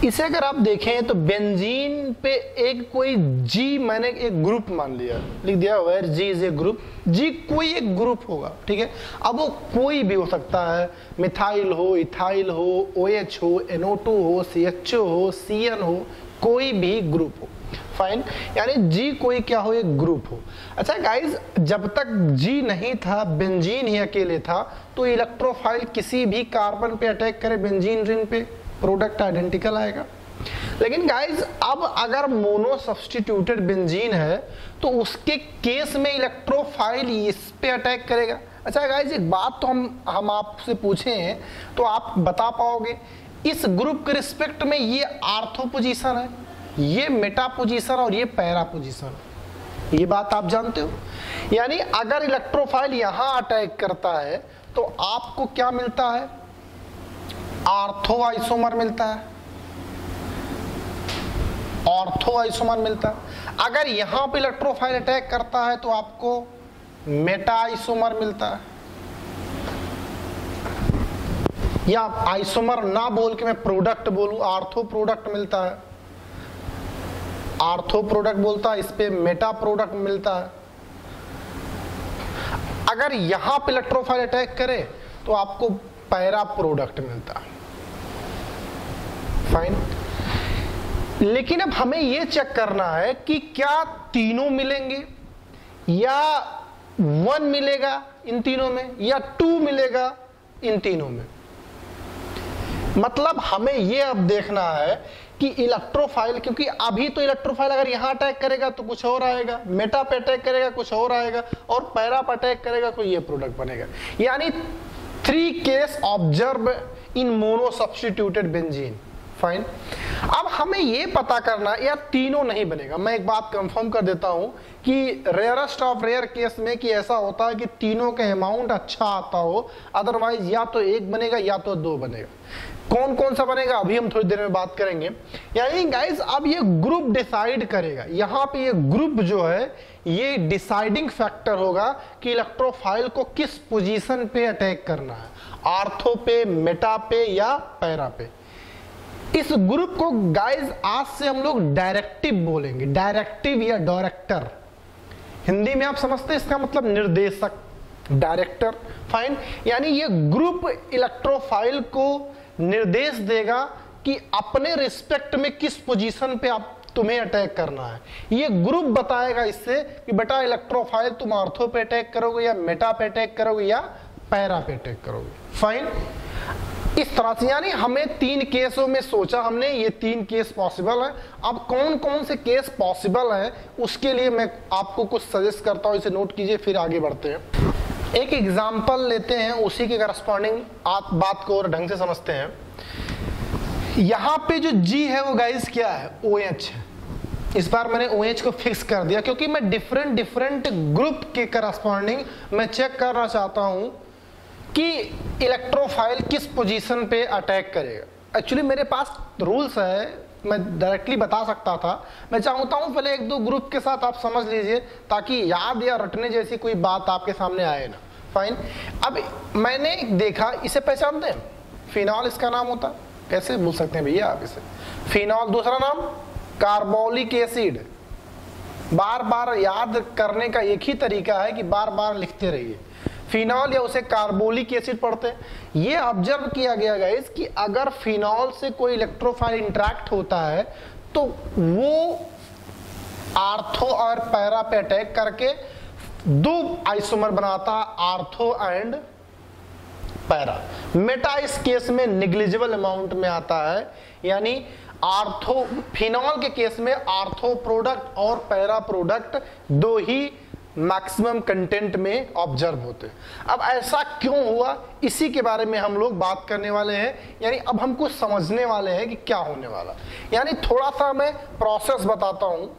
इसे अगर आप देखें तो बेंजीन पे एक कोई जी मैंने एक ग्रुप मान लिया। लिख दिया where G is a group G कोई एक ग्रुप होगा, ठीक है? अब वो कोई भी हो सकता है। मिथाइल हो इथाइल हो ओ OH हो NO2 हो CHO हो, CN हो, कोई भी ग्रुप हो। फाइन। यानी जी कोई क्या हो, एक ग्रुप हो। अच्छा गाइज़ जब तक जी नहीं था बेंजीन ही अकेले था तो इलेक्ट्रोफाइल किसी भी कार्बन पे अटैक करे बेंजीन रिंग पे प्रोडक्ट आइडेंटिकल आएगा। लेकिन गाइज़ अब अगर मोनो सब्सटीट्यूटेड बेंजीन है तो उसके केस में इलेक्ट्रोफाइल इस पे अटैक करेगा। अच्छा गाइज़ एक बात तो हम हम आपसे पूछे हैं तो आप बता पाओगे, इस ग्रुप के रिस्पेक्ट में ये आर्थो पोजीशन है। ये मेटा पोजीशन और ये पैरा पोजीशन। ये बात आप जानते हो? यानी अगर इलेक्ट्रोफाइल यहाँ अटैक करता है तो आपको क्या मिलता है? आर्थो आइसोमर मिलता है। ऑर्थो आइसोमर मिलता है। अगर यहाँ पे इलेक्ट्रोफाइल अटैक करता है तो आपको मेटा आइसोमर मिलता है। या आइसोमर ना बोल के मैं प्रोडक्ट बोलूँ आर्थो प्रोडक्ट मिलता है। आर्थो प्रोडक्ट बोलता है, इस पर मेटा प्रोडक्ट मिलता है। अगर यहाँ पे इलेक्ट्रोफाइल अटैक करे तो आपको पैरा प्रोडक्ट मिलता है। फाइन लेकिन अब हमें यह चेक करना है कि क्या तीनों मिलेंगे, या वन मिलेगा इन तीनों में, या टू मिलेगा इन तीनों में। मतलब हमें यह अब देखना है कि इलेक्ट्रोफाइल क्योंकि अभी तो इलेक्ट्रोफाइल अगर यहाँ अटैक करेगा तो कुछ और आएगा मेटा पे अटैक करेगा, कुछ और आएगा, और पैरा पे अटैक करेगा तो ये प्रोडक्ट बनेगा। यानी three case observe in mono substituted benzene fine अब हमें ये पता करना यार तीनों नहीं बनेगा। मैं एक बात कंफर्म कर देता हूँ कि रेयरेस्ट ऑफ़ रेयर केस में कि ऐसा होता है कि तीनों का अमाउंट अच्छा आता हो अदरवाइज़ या तो एक बनेगा या तो दो बनेगा। कौन कौन सा बनेगा? अभी हम थोड़ी देर में बात करेंगे। यानी गाइस अब ये ग्रुप डिसाइड करेगा। यहाँ पे ये ग्रुप जो है, ये डिसाइडिंग फैक्टर होगा कि इलेक्ट्रोफाइल को किस पोजीशन पे अटैक करना है। आर्थो पे मेटा पे या पैरा पे। इस ग्रुप को गाइस आज से हम लोग डायरेक्टिव बोलेंगे। डायरेक्टिव या डायरेक्टर हिंदी में आप समझते हैं, इसका मतलब निर्देशक डायरेक्टर फाइन यानी ये ग्रुप इलेक्ट्रोफाइल को निर्देश देगा कि अपने रिस्पेक्ट में किस पोजीशन पे आप तुम्हें अटैक करना है। ये ग्रुप बताएगा इससे कि बेटा इलेक्ट्रोफाइल तुम आर्थो पे अटैक करोगे या मेटा पे अटैक करोगे या पैरा पे अटैक करोगे। फाइन इस तरह से यानी हमें तीन केसों में सोचा हमने, ये तीन केस पॉसिबल है। अब कौन कौन से केस पॉसिबल है, उसके लिए मैं आपको कुछ सजेस्ट करता हूँ, इसे नोट कीजिए, फिर आगे बढ़ते हैं। एक एग्ज़ाम्पल लेते हैं, उसी के करस्पॉन्डिंग आप बात को और ढंग से समझते हैं। यहाँ पे जो जी है वो गाइस क्या है? ओ है। इस बार मैंने ओ OH को फिक्स कर दिया क्योंकि मैं डिफरेंट डिफरेंट ग्रुप के करस्पॉन्डिंग मैं चेक करना चाहता हूँ कि इलेक्ट्रोफाइल किस पोजीशन पे अटैक करेगा। एक्चुअली मेरे पास रूल्स है मैं डायरेक्टली बता सकता था। मैं चाहता हूँ पहले एक दो ग्रुप के साथ आप समझ लीजिए, ताकि याद या रटने जैसी कोई बात आपके सामने आए ना। फाइन अब मैंने देखा, इसे पहचानते हैं। फिनॉल इसका नाम होता। कैसे बोल सकते हैं भैया आप इसे? फिनॉल दूसरा नाम? कार्बोलिक एसिड बार बार याद करने का एक ही तरीका है कि बार बार लिखते रहिए। फिनॉल या उसे कार्बोलिक एसिड पढ़ते हैं। ये ऑब्ज़र्व किया गया गाइस कि अगर फिनॉल से कोई इलेक्ट्रोफाइल इंट्रैक्ट होता है तो वो आर्थो और पैरा पे अटैक करके दो आइसोमर बनाता आर्थो एंड पैरा। मेटा इस केस में निग्लिजिबल अमाउंट में आता है, यानी आर्थो, फिनॉल के केस में आर्थो प्रोडक्ट और पैरा प्रोडक्ट दो ही मैक्सिमम कंटेंट में ऑब्ज़र्व होते अब ऐसा क्यों हुआ? इसी के बारे में हम लोग बात करने वाले हैं। यानी अब हमको समझने वाले हैं कि क्या होने वाला। यानी थोड़ा सा मैं प्रोसेस बताता हूँ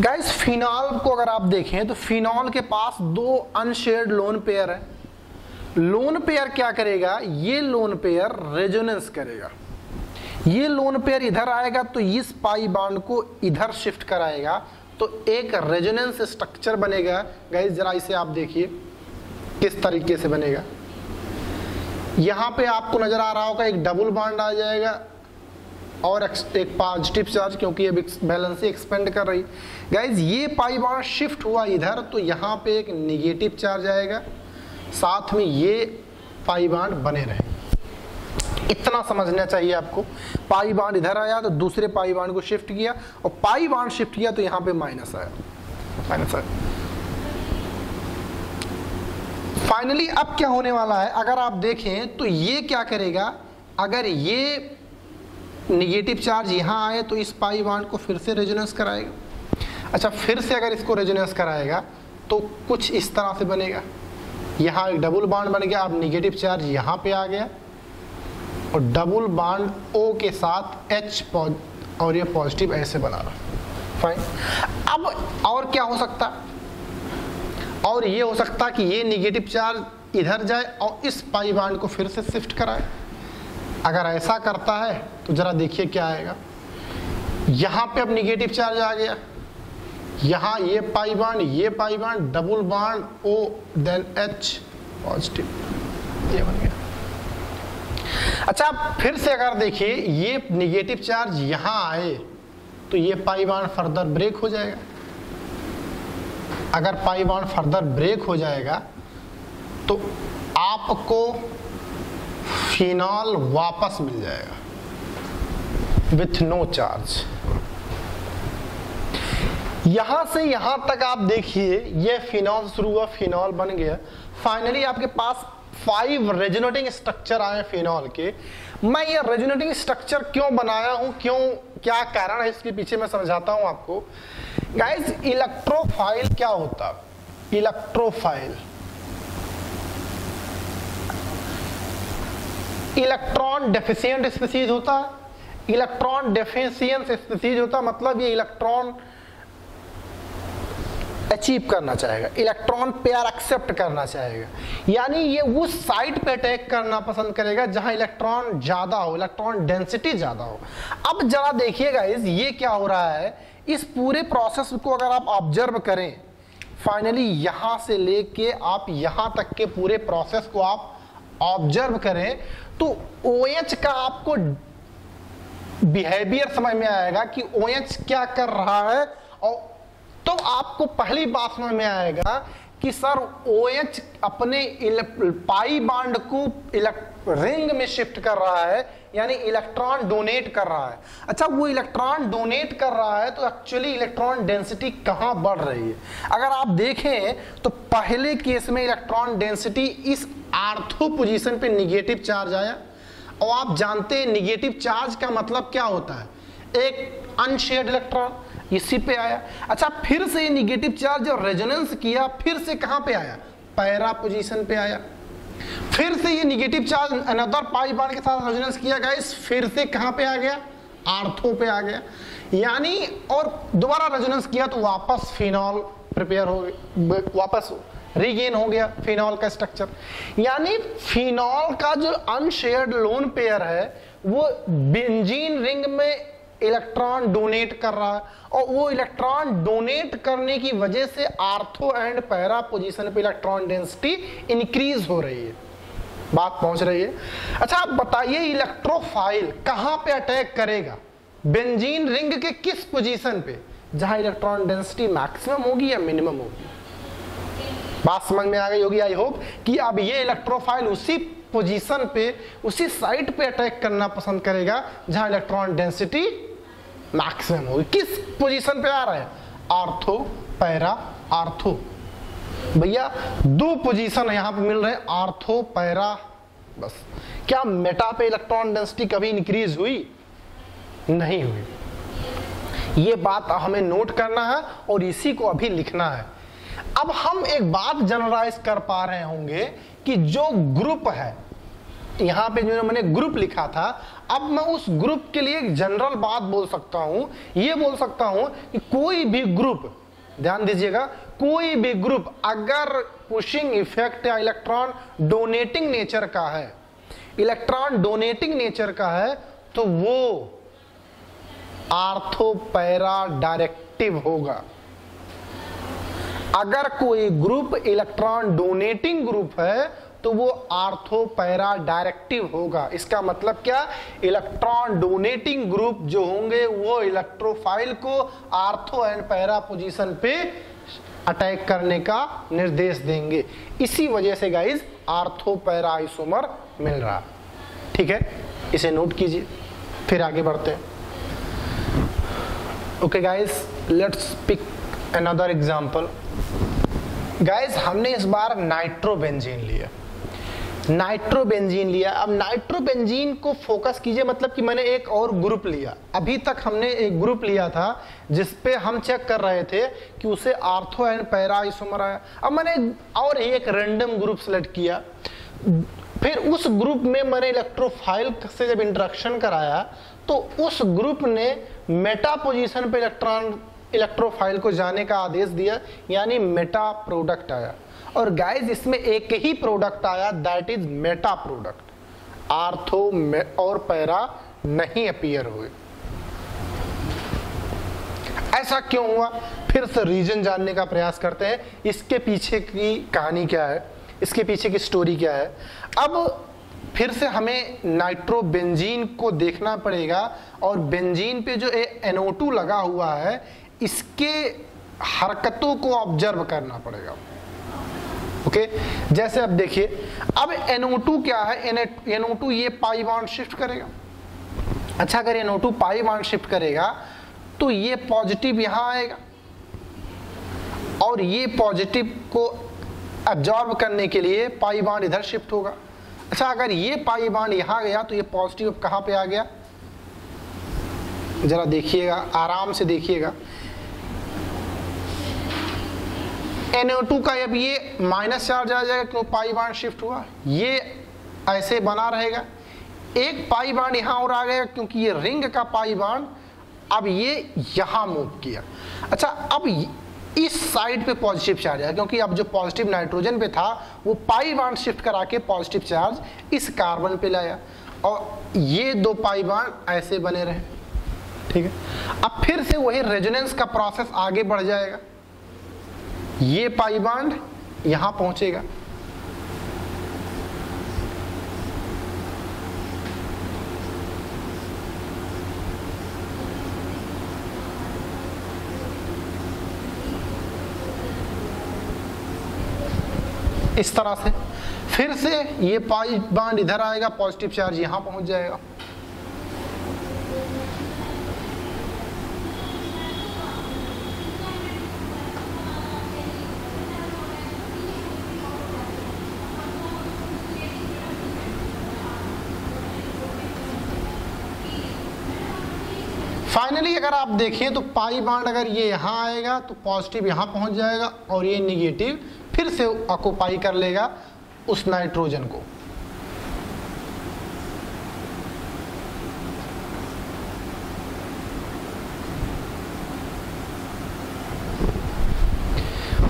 गाइस फिनॉल को अगर आप देखें तो फिनॉल के पास दो अनशेयर्ड लोन पेयर है। लोन पेयर क्या करेगा? ये लोन पेयर रेजोनेंस करेगा। ये लोन पेयर इधर आएगा तो इस पाई बाड को इधर शिफ्ट कराएगा तो एक रेजोनेंस स्ट्रक्चर बनेगा। गाइस जरा इसे आप देखिए, किस तरीके से बनेगा। यहाँ पे आपको नज़र आ रहा होगा, एक डबल बॉन्ड आ जाएगा। और एक पॉजिटिव चार्ज क्योंकि ये बैलेंस एक्सपेंड कर रही। गाइज़ ये पाई बार शिफ्ट हुआ इधर तो यहाँ पे एक निगेटिव चार्ज आएगा। साथ में ये पाई बाड बने रहे। इतना समझना चाहिए आपको। पाई बाड इधर आया तो दूसरे पाई बाड को शिफ्ट किया, और पाई बाड शिफ्ट किया तो यहाँ पे माइनस आया। माइनस आया। फाइनली अब क्या होने वाला है? अगर आप देखें तो ये क्या करेगा? अगर ये निगेटिव चार्ज यहाँ आए तो इस पाई बाड को फिर से रेजोनेंस कराएगा। अच्छा फिर से अगर इसको रेजोनेंस कराएगा तो कुछ इस तरह से बनेगा। यहाँ एक डबल बाड बन गया, अब निगेटिव चार्ज यहाँ पे आ गया। और डबल बाड ओ के साथ एच और ये पॉजिटिव ऐसे बना रहा। फाइन अब और क्या हो सकता? और ये हो सकता कि ये निगेटिव चार्ज इधर जाए और इस पाई बाड को फिर से शिफ्ट कराए। अगर ऐसा करता है तो जरा देखिए क्या आएगा। यहाँ पे अब निगेटिव चार्ज आ गया। यहाँ ये पाई बाड ये पाई बाड डबल बाड ओ देन एच पॉजिटिव ये बन गया। अच्छा फिर से अगर देखिए, ये निगेटिव चार्ज यहाँ आए तो ये पाई बाड फर्दर ब्रेक हो जाएगा। अगर पाई बाड फर्दर ब्रेक हो जाएगा तो आपको फिनॉल वापस मिल जाएगा। विथ नो चार्ज यहाँ से यहाँ तक आप देखिए, ये फिनॉल शुरू हुआ फिनॉल बन गया। फाइनली आपके पास फाइव रेजोनेटिंग स्ट्रक्चर आए फिनॉल के। मैं ये रेजोनेटिंग स्ट्रक्चर क्यों बनाया हूँ, क्यों, क्या कारण है इसके पीछे मैं समझाता हूँ आपको। गाइस इलेक्ट्रोफाइल क्या होता? इलेक्ट्रोफाइल इलेक्ट्रॉन डेफिशिएंट स्पीसीज होता है। इलेक्ट्रॉन डेफिशिएंट स्पीसीज होता मतलब ये इलेक्ट्रॉन अचीव करना चाहेगा। इलेक्ट्रॉन पेयर एक्सेप्ट करना चाहेगा। यानी ये उस साइट पे अटैक करना पसंद करेगा जहाँ इलेक्ट्रॉन ज़्यादा हो, इलेक्ट्रॉन डेंसिटी ज़्यादा हो। अब जरा देखिएगा इस ये क्या हो रहा है? इस पूरे प्रोसेस को अगर आप ऑब्ज़र्व करें फाइनली यहाँ से लेके आप यहाँ तक के पूरे प्रोसेस को आप ऑब्ज़र्व करें तो ओ OH का आपको बिहेवियर समझ में आएगा कि ओ OH क्या कर रहा है, और तो आपको पहली बात समझ में आएगा कि सर ओ OH अपने पाई बांड को रिंग में शिफ्ट कर रहा है यानी इलेक्ट्रॉन डोनेट कर रहा है। अच्छा वो इलेक्ट्रॉन डोनेट कर रहा है तो एक्चुअली इलेक्ट्रॉन डेंसिटी कहाँ बढ़ रही है? अगर आप देखें तो पहले केस में इलेक्ट्रॉन डेंसिटी इस आर्थो पोजीशन पे निगेटिव चार्ज आया। और आप जानते हैं निगेटिव चार्ज का मतलब क्या होता है? एक अनशेयर्ड इलेक्ट्रॉन इसी पे आया। अच्छा फिर से ये निगेटिव चार्ज जो रेजोनेंस किया, फिर से कहाँ पे आया? पैरा पोजीशन पे आया। फिर से ये निगेटिव चार्ज अनदर पाई बार के साथ रेजोनेंस किया गया फिर से कहाँ पे आ गया? आर्थो पे आ गया। यानी, और दोबारा रेजोनेंस किया तो वापस फिनॉल प्रिपेयर हो वापस रीगेन हो गया फिनॉल का स्ट्रक्चर यानी फिनॉल का जो अनशेयर्ड लोन पेयर है, वो बेंजीन रिंग में इलेक्ट्रॉन डोनेट कर रहा है। और वो इलेक्ट्रॉन डोनेट करने की वजह से आर्थो एंड पैरा पोजीशन पे इलेक्ट्रॉन डेंसिटी इंक्रीज हो रही है। बात पहुँच रही है। अच्छा आप बताइए इलेक्ट्रोफाइल कहाँ पे अटैक करेगा? बेंजीन रिंग के किस पोजीशन पे? जहाँ इलेक्ट्रॉन डेंसिटी मैक्सिमम होगी या मिनिमम होगी? बात समझ में आ गई होगी आई होप कि अब ये इलेक्ट्रोफाइल उसी पोजीशन पे, उसी साइट पे अटैक करना पसंद करेगा जहाँ इलेक्ट्रॉन डेंसिटी मैक्सिमम होगी। किस पोजीशन पे आ रहा है? Ortho, para, ortho. भैया, दो पोजीशन यहाँ पे मिल रहे हैं, आर्थो, पैरा, बस। क्या मेटा पे इलेक्ट्रॉन डेंसिटी कभी इंक्रीज हुई? नहीं हुई। ये बात हमें नोट करना है और इसी को अभी लिखना है। अब हम एक बात जनरलाइज कर पा रहे होंगे कि जो ग्रुप है, यहाँ पे जो मैंने ग्रुप लिखा था अब मैं उस ग्रुप के लिए एक जनरल बात बोल सकता हूँ, ये बोल सकता हूँ कि कोई भी ग्रुप, ध्यान दीजिएगा, कोई भी ग्रुप अगर पुशिंग इफ़ेक्ट या इलेक्ट्रॉन डोनेटिंग नेचर का है इलेक्ट्रॉन डोनेटिंग नेचर का है तो वो आर्थोपैरा डायरेक्टिव होगा। अगर कोई ग्रुप इलेक्ट्रॉन डोनेटिंग ग्रुप है तो वो आर्थो पैरा डायरेक्टिव होगा। इसका मतलब क्या? इलेक्ट्रॉन डोनेटिंग ग्रुप जो होंगे, वो इलेक्ट्रोफाइल को आर्थो एंड पैरा पोजीशन पे अटैक करने का निर्देश देंगे। इसी वजह से गाइज़ आर्थो पैरा आइसोमर मिल रहा। ठीक है? इसे नोट कीजिए। फिर आगे बढ़ते हैं। Okay guys let's pick another example guys हमने इस बार नाइट्रोबेंजीन लिया। नाइट्रोबेंजीन लिया। अब नाइट्रोबेंजीन को फोकस कीजिए मतलब कि मैंने एक और ग्रुप लिया। अभी तक हमने एक ग्रुप लिया था, जिस पे हम चेक कर रहे थे कि उसे आर्थो एंड पैरा आइसोमर आया अब मैंने और एक रैंडम ग्रुप सेलेक्ट किया। फिर उस ग्रुप में मैंने इलेक्ट्रोफाइल से जब इंट्रक्शन कराया तो उस ग्रुप ने मेटा पोजीशन पे इलेक्ट्रॉन इलेक्ट्रोफाइल को जाने का आदेश दिया, यानी मेटा प्रोडक्ट आया। और गाइस इसमें एक ही प्रोडक्ट आया that is meta product ortho और पैरा नहीं अपियर हुए। ऐसा क्यों हुआ? फिर से रीजन जानने का प्रयास करते हैं। इसके पीछे की कहानी क्या है? इसके पीछे की स्टोरी क्या है? अब फिर से हमें नाइट्रोबेंजीन को देखना पड़ेगा और बेंजीन पे जो NO2 लगा हुआ है, इसके हरकतों को ऑब्ज़र्व करना पड़ेगा। ओके? जैसे अब देखिए, अब NO2 क्या है? NO2 ये पाई बॉन्ड शिफ्ट करेगा। अच्छा अगर NO2 पाई बॉन्ड शिफ्ट करेगा तो ये पॉजिटिव यहाँ आएगा। और ये पॉजिटिव को एब्जॉर्ब करने के लिए पाई बॉन्ड इधर शिफ्ट होगा। अच्छा अगर ये पाई बॉन्ड यहाँ गया तो ये पॉजिटिव कहाँ पे आ गया? जरा देखिएगा, आराम से देखिएगा। NO2 का अब ये माइनस चार्ज आ जाएगा, क्यों पाई बाण शिफ्ट हुआ? ये ऐसे बना रहेगा। एक पाई बाण यहाँ और आ गया, क्योंकि ये रिंग का पाई बाण अब ये यहाँ मूव किया। अच्छा अब इस साइड पे पॉजिटिव चार्ज है क्योंकि अब जो पॉजिटिव नाइट्रोजन पे था, वो पाई बाण शिफ्ट करा के पॉजिटिव चार्ज इस कार्बन पे लाया। और ये दो पाई बाण ऐसे बने रहे। ठीक है? अब फिर से वही रेजोनेंस का प्रोसेस आगे बढ़ जाएगा। ये पाई बांड यहाँ पहुंचेगा। इस तरह से फिर से ये पाई बांड इधर आएगा, पॉजिटिव चार्ज यहाँ पहुँच जाएगा। फाइनली अगर आप देखें तो पाई बाड अगर ये यहाँ आएगा तो पॉजिटिव यहाँ पहुँच जाएगा और ये निगेटिव फिर से ऑक्यूपाई कर लेगा उस नाइट्रोजन को।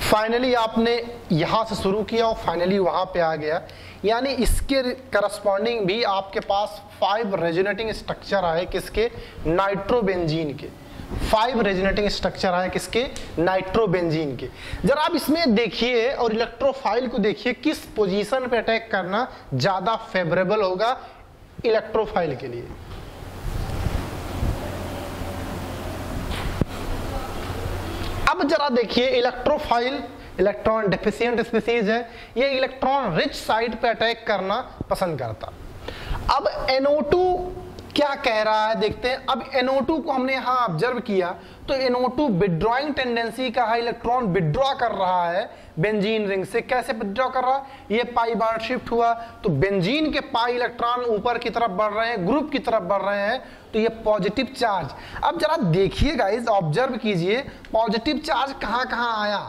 फाइनली आपने यहाँ से शुरू किया और फाइनली वहाँ पे आ गया। यानी इसके करस्पॉन्डिंग भी आपके पास फाइव रेजोनेटिंग स्ट्रक्चर आए किसके? नाइट्रोबेंजीन के। फाइव रेजोनेटिंग स्ट्रक्चर आए किसके? नाइट्रोबेंजीन के। जरा आप इसमें देखिए और इलेक्ट्रोफाइल को देखिए, किस पोजीशन पे अटैक करना ज़्यादा फेवरेबल होगा इलेक्ट्रोफाइल के लिए। अब जरा देखिए इलेक्ट्रोफाइल इलेक्ट्रॉन डेफिशिएंट स्पीसीज है, ये इलेक्ट्रॉन रिच साइड पे अटैक करना पसंद करता। अब NO2 क्या कह रहा है, देखते हैं। अब NO2 को हमने यहाँ ऑब्ज़र्व किया तो NO2 विड्रॉइंग टेंडेंसी का है, इलेक्ट्रॉन विड्रॉ कर रहा है बेंजीन रिंग से। कैसे विड्रॉ कर रहा है? ये पाई बार शिफ्ट हुआ तो बेंजीन के पाई इलेक्ट्रॉन ऊपर की तरफ़ बढ़ रहे हैं ग्रुप की तरफ़ बढ़ रहे हैं तो ये पॉजिटिव चार्ज अब जरा देखिए गाइस ऑब्ज़र्व कीजिए पॉजिटिव चार्ज कहाँ कहाँ आया?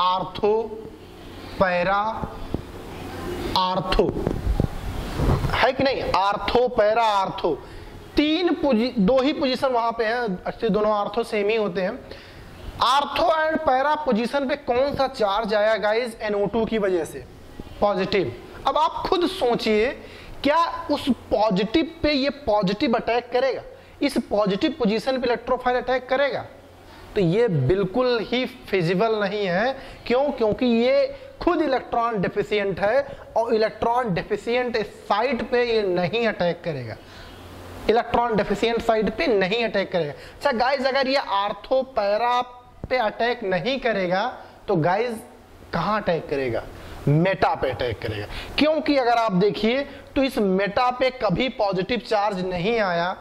Ortho, para, ortho. है कि नहीं? Ortho, para, ortho. तीन दो ही पोजीशन वहाँ पे है। अच्छे, दोनों आर्थो सेम ही होते हैं। आर्थो एंड पैरा पोजीशन पे कौन सा चार्ज आया गाइस NO2 की वजह से? पॉजिटिव अब आप खुद सोचिए, क्या उस पॉजिटिव पे ये पॉजिटिव अटैक करेगा? इस पॉजिटिव पोजीशन पे इलेक्ट्रोफाइल अटैक करेगा? तो ये बिल्कुल ही फिजिबल नहीं है। क्यों? क्योंकि ये खुद इलेक्ट्रॉन डेफिशिएंट है और इलेक्ट्रॉन डेफिशिएंट साइट पे ये नहीं अटैक करेगा। इलेक्ट्रॉन डेफिशिएंट साइट पे नहीं अटैक करेगा। अच्छा गाइज़ अगर ये आर्थो पैरा पे अटैक नहीं करेगा तो गाइज़ कहाँ अटैक करेगा? मेटा पे अटैक करेगा। क्योंकि अगर आप देखिए तो इस मेटा पे कभी पॉजिटिव चार्ज नहीं आया।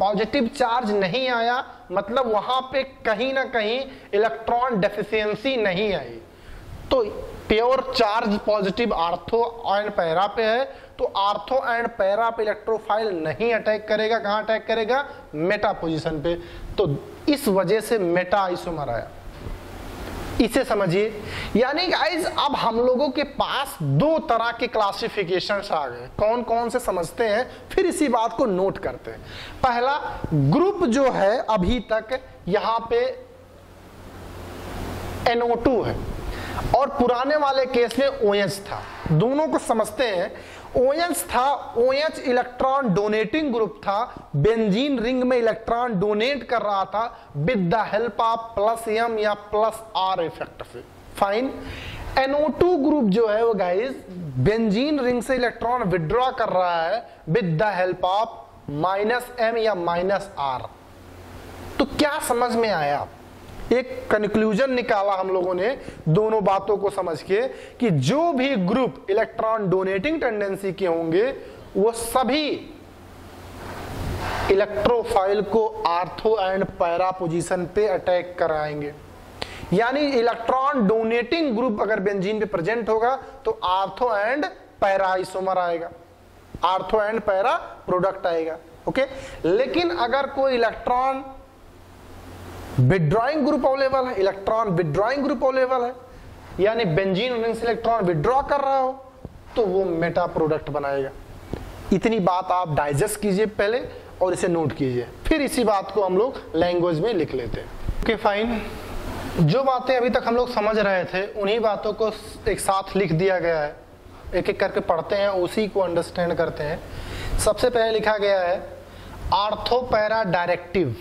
पॉजिटिव चार्ज नहीं आया मतलब वहाँ पे कहीं ना कहीं इलेक्ट्रॉन डेफिशिएंसी नहीं आई। तो pure charge positive ortho and para पे है तो आर्थो एंड पैरा पे इलेक्ट्रोफाइल नहीं अटैक करेगा, कहाँ अटैक करेगा? मेटा पोजीशन पे। तो इस वजह से मेटा आइसोमर आया। इसे समझिए। यानी गाइज़ अब हम लोगों के पास दो तरह के क्लासिफिकेशन आ गए। कौन कौन से समझते हैं, फिर इसी बात को नोट करते हैं। पहला ग्रुप जो है अभी तक यहाँ पे NO2 है। और पुराने वाले केस में OH था। दोनों को समझते हैं। OH था OH इलेक्ट्रॉन डोनेटिंग ग्रुप था बेंजीन रिंग में इलेक्ट्रॉन डोनेट कर रहा था with the help of plus M या प्लस आर इफ़ेक्ट से। फाइन NO2 ग्रुप जो है वो गाइस बेंजीन रिंग से इलेक्ट्रॉन विड्रॉ कर रहा है with the help of minus M या माइनस आर तो क्या समझ में आया? एक कंक्लूजन निकाला हम लोगों ने दोनों बातों को समझ के कि जो भी ग्रुप इलेक्ट्रॉन डोनेटिंग टेंडेंसी के होंगे, वो सभी इलेक्ट्रोफाइल को आर्थो एंड पैरा पोजीशन पे अटैक कराएँगे। यानी इलेक्ट्रॉन डोनेटिंग ग्रुप अगर बेंजीन पे प्रेजेंट होगा तो आर्थो एंड पैरा आइसोमर आएगा। आर्थो एंड पैरा प्रोडक्ट आएगा ओके लेकिन अगर कोई इलेक्ट्रॉन विड्रॉइंग ग्रुप अवेलेबल है इलेक्ट्रॉन विड्रॉइंग ग्रुप अवेलेबल है। यानी बेंजीन रिंग से इलेक्ट्रॉन विड्रॉ कर रहा हो तो वो मेटा प्रोडक्ट बनाएगा। इतनी बात आप डाइजेस्ट कीजिए पहले और इसे नोट कीजिए। फिर इसी बात को हम लोग लैंग्वेज में लिख लेते हैं। ओके फाइन जो बातें अभी तक हम लोग समझ रहे थे, उन्हीं बातों को एक साथ लिख दिया गया है। एक एक करके पढ़ते हैं, उसी को अंडरस्टैंड करते हैं। सबसे पहले लिखा गया है आर्थोपैरा डायरेक्टिव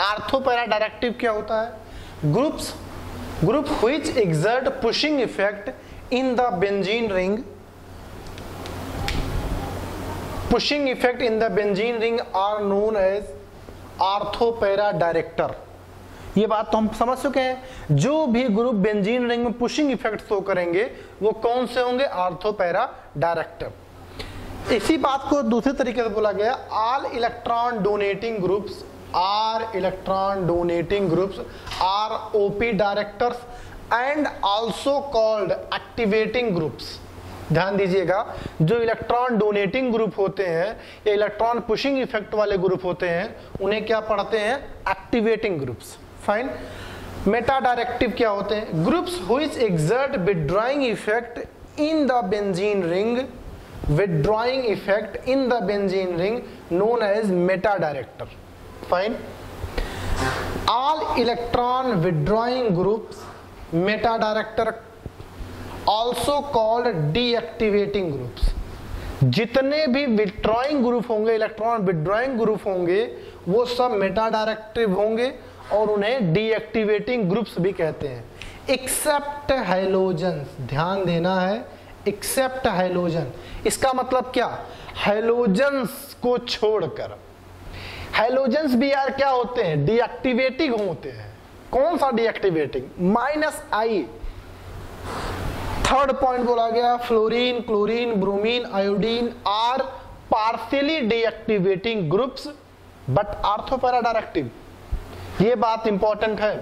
आर्थोपैरा डायरेक्टिव क्या होता है? Groups group which exert pushing effect in the benzene ring pushing effect in the benzene ring are known as ortho para director ये बात तो हम समझ चुके हैं। जो भी ग्रुप बेंजीन रिंग में पुशिंग इफ़ेक्ट शो करेंगे, वो कौन से होंगे? आर्थोपैरा डायरेक्टर इसी बात को दूसरे तरीके से बोला गया all electron donating groups are electron donating groups are OP directors and also called activating groups ध्यान दीजिएगा, जो इलेक्ट्रॉन डोनेटिंग ग्रुप होते हैं, या इलेक्ट्रॉन पुशिंग इफ़ेक्ट वाले ग्रुप होते हैं, उन्हें क्या पढ़ते हैं? Activating groups fine meta directive क्या होते हैं? Groups which exert withdrawing effect in the benzene ring withdrawing effect in the benzene ring known as meta director all electron withdrawing groups meta director also called deactivating groups जितने भी विड्रॉइंग ग्रुप होंगे इलेक्ट्रॉन विड्रॉइंग ग्रुप होंगे, वो सब मेटा डायरेक्टिव होंगे और उन्हें डीएक्टिवेटिंग ग्रुप्स भी कहते हैं। एक्सेप्ट हाइलोजन ध्यान देना है एक्सेप्ट हाइलोजन इसका मतलब क्या? हाइलोजन्स को छोड़कर। हाइलोजन्स भी यार क्या होते हैं? डीएक्टिवेटिंग होते हैं। कौन सा deactivating minus I third point बोला गया fluorine chlorine bromine iodine are partially deactivating groups but ortho para directive ये बात इंपॉर्टेंट है।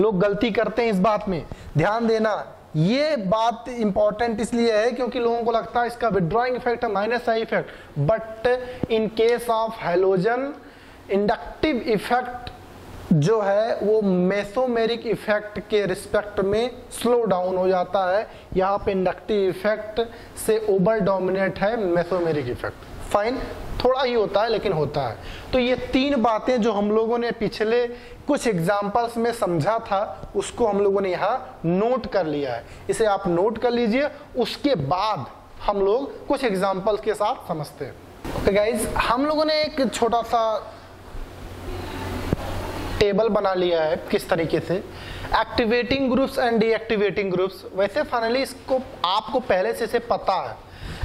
लोग गलती करते हैं इस बात में। ध्यान देना, ये बात इंपॉर्टेंट इसलिए है क्योंकि लोगों को लगता है इसका विड्रॉइंग इफ़ेक्ट है minus I effect but in case of halogen inductive effect जो है, वो मेसोमेरिक इफ़ेक्ट के रिस्पेक्ट में स्लो डाउन हो जाता है। यहाँ पे इंडक्टिव इफ़ेक्ट से ओवर डोमिनेट है मेसोमेरिक इफ़ेक्ट फाइन थोड़ा ही होता है, लेकिन होता है। तो ये तीन बातें जो हम लोगों ने पिछले कुछ एग्जाम्पल्स में समझा था, उसको हम लोगों ने यहाँ नोट कर लिया है। इसे आप नोट कर लीजिए, उसके बाद हम लोग कुछ एग्जाम्पल्स के साथ समझते हैं। ओके गाइज़ हम लोगों ने एक छोटा सा टेबल बना लिया है किस तरीके से? Activating groups and deactivating groups वैसे फाइनली इसको आपको पहले से, से पता है।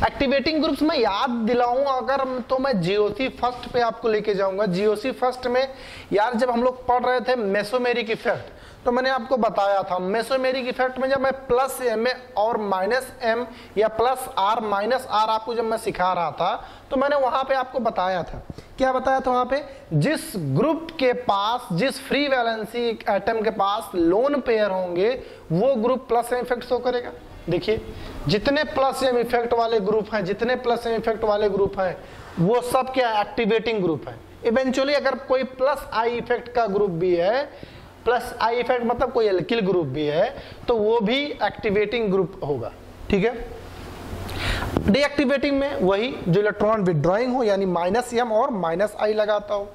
एक्टिवेटिंग ग्रुप्स में याद दिलाऊं अगर तो मैं जीओसी फ़र्स्ट पे आपको लेके जाऊँगा। जीओसी फ़र्स्ट में यार जब हम लोग पढ़ रहे थे मेसोमेरिक इफ़ेक्ट तो मैंने आपको बताया था मेसोमेरिक इफ़ेक्ट में जब मैं प्लस एम और माइनस एम या प्लस आर माइनस आर आपको जब मैं सिखा रहा था तो मैंने वहाँ पे आपको बताया था। क्या बताया था वहाँ पे? जिस ग्रुप के पास, जिस फ्री वैलेंसी एटम के पास लोन पेयर होंगे, वो group plus M effect show करेगा। देखिए, जितने प्लस एम इफ़ेक्ट वाले ग्रुप हैं, जितने प्लस एम इफ़ेक्ट वाले ग्रुप हैं, वो सब क्या एक्टिवेटिंग ग्रुप है। इवेंचुअली अगर कोई प्लस आई इफ़ेक्ट का ग्रुप भी है प्लस आई इफ़ेक्ट मतलब कोई एल्किल ग्रुप भी है तो वो भी एक्टिवेटिंग ग्रुप होगा, ठीक है? डीएक्टिवेटिंग में वही जो इलेक्ट्रॉन विड्रॉइंग हो, यानी माइनस एम और माइनस आई लगाता हो।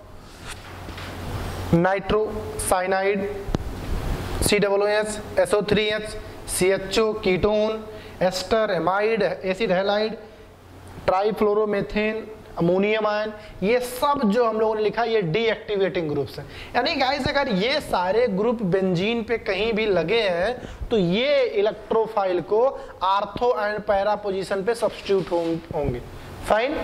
Nitro cyanide C W S SO three H C H O ketone ester amide acid halide trifluoromethane ammonium ion, ये सब जो हम लोगों ने लिखा, ये डीएक्टिवेटिंग ग्रुप्स हैं। यानी गाइस अगर ये सारे ग्रुप बेंजीन पे कहीं भी लगे हैं तो ये इलेक्ट्रोफाइल को आर्थो एंड पैरा पोजीशन पे सब्सिट्यूट होंगे। फाइन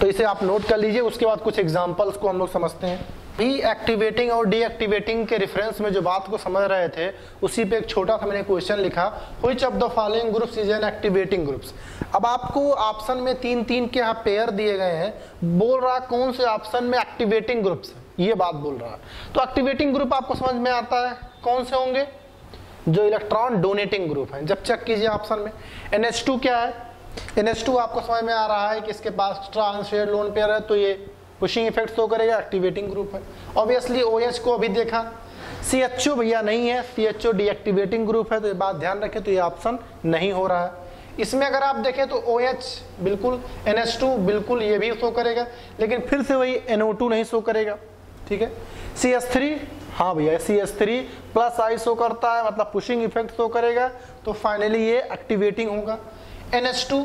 तो इसे आप नोट कर लीजिए, उसके बाद कुछ एग्जाम्पल्स को हम लोग समझते हैं। भी एक्टिवेटिंग और डीएक्टिवेटिंग के रेफरेंस में जो बात को समझ रहे थे, उसी पे एक छोटा सा मैंने क्वेश्चन लिखा which of the following groups is an activating groups अब आपको ऑप्शन में तीन तीन के यहाँ पेयर दिए गए हैं, बोल रहा कौन से ऑप्शन में एक्टिवेटिंग ग्रुप्स ये बात बोल रहा है। तो एक्टिवेटिंग ग्रुप आपको समझ में आता है, कौन से होंगे? जो इलेक्ट्रॉन डोनेटिंग ग्रुप है। जब चेक कीजिए ऑप्शन में। NH2 क्या है? NH2 आपको समझ में आ रहा है कि इसके पास ट्रांस लोन पेयर है तो ये पुशिंग इफ़ेक्ट शो करेगा एक्टिवेटिंग ग्रुप है। ऑब्वियसली ओ OH को अभी देखा। सी एच ओ भैया नहीं है C H O deactivating group है तो ये बात ध्यान रखें तो ये ऑप्शन नहीं हो रहा है। इसमें अगर आप देखें तो ओ OH बिल्कुल NH2 बिल्कुल ये भी शो करेगा, लेकिन फिर से वही NO2 नहीं शो करेगा, ठीक है? सी एस थ्री हाँ भैया C S three plus I show करता है मतलब पुशिंग इफ़ेक्ट शो करेगा तो फाइनली ये एक्टिवेटिंग होगा। NH2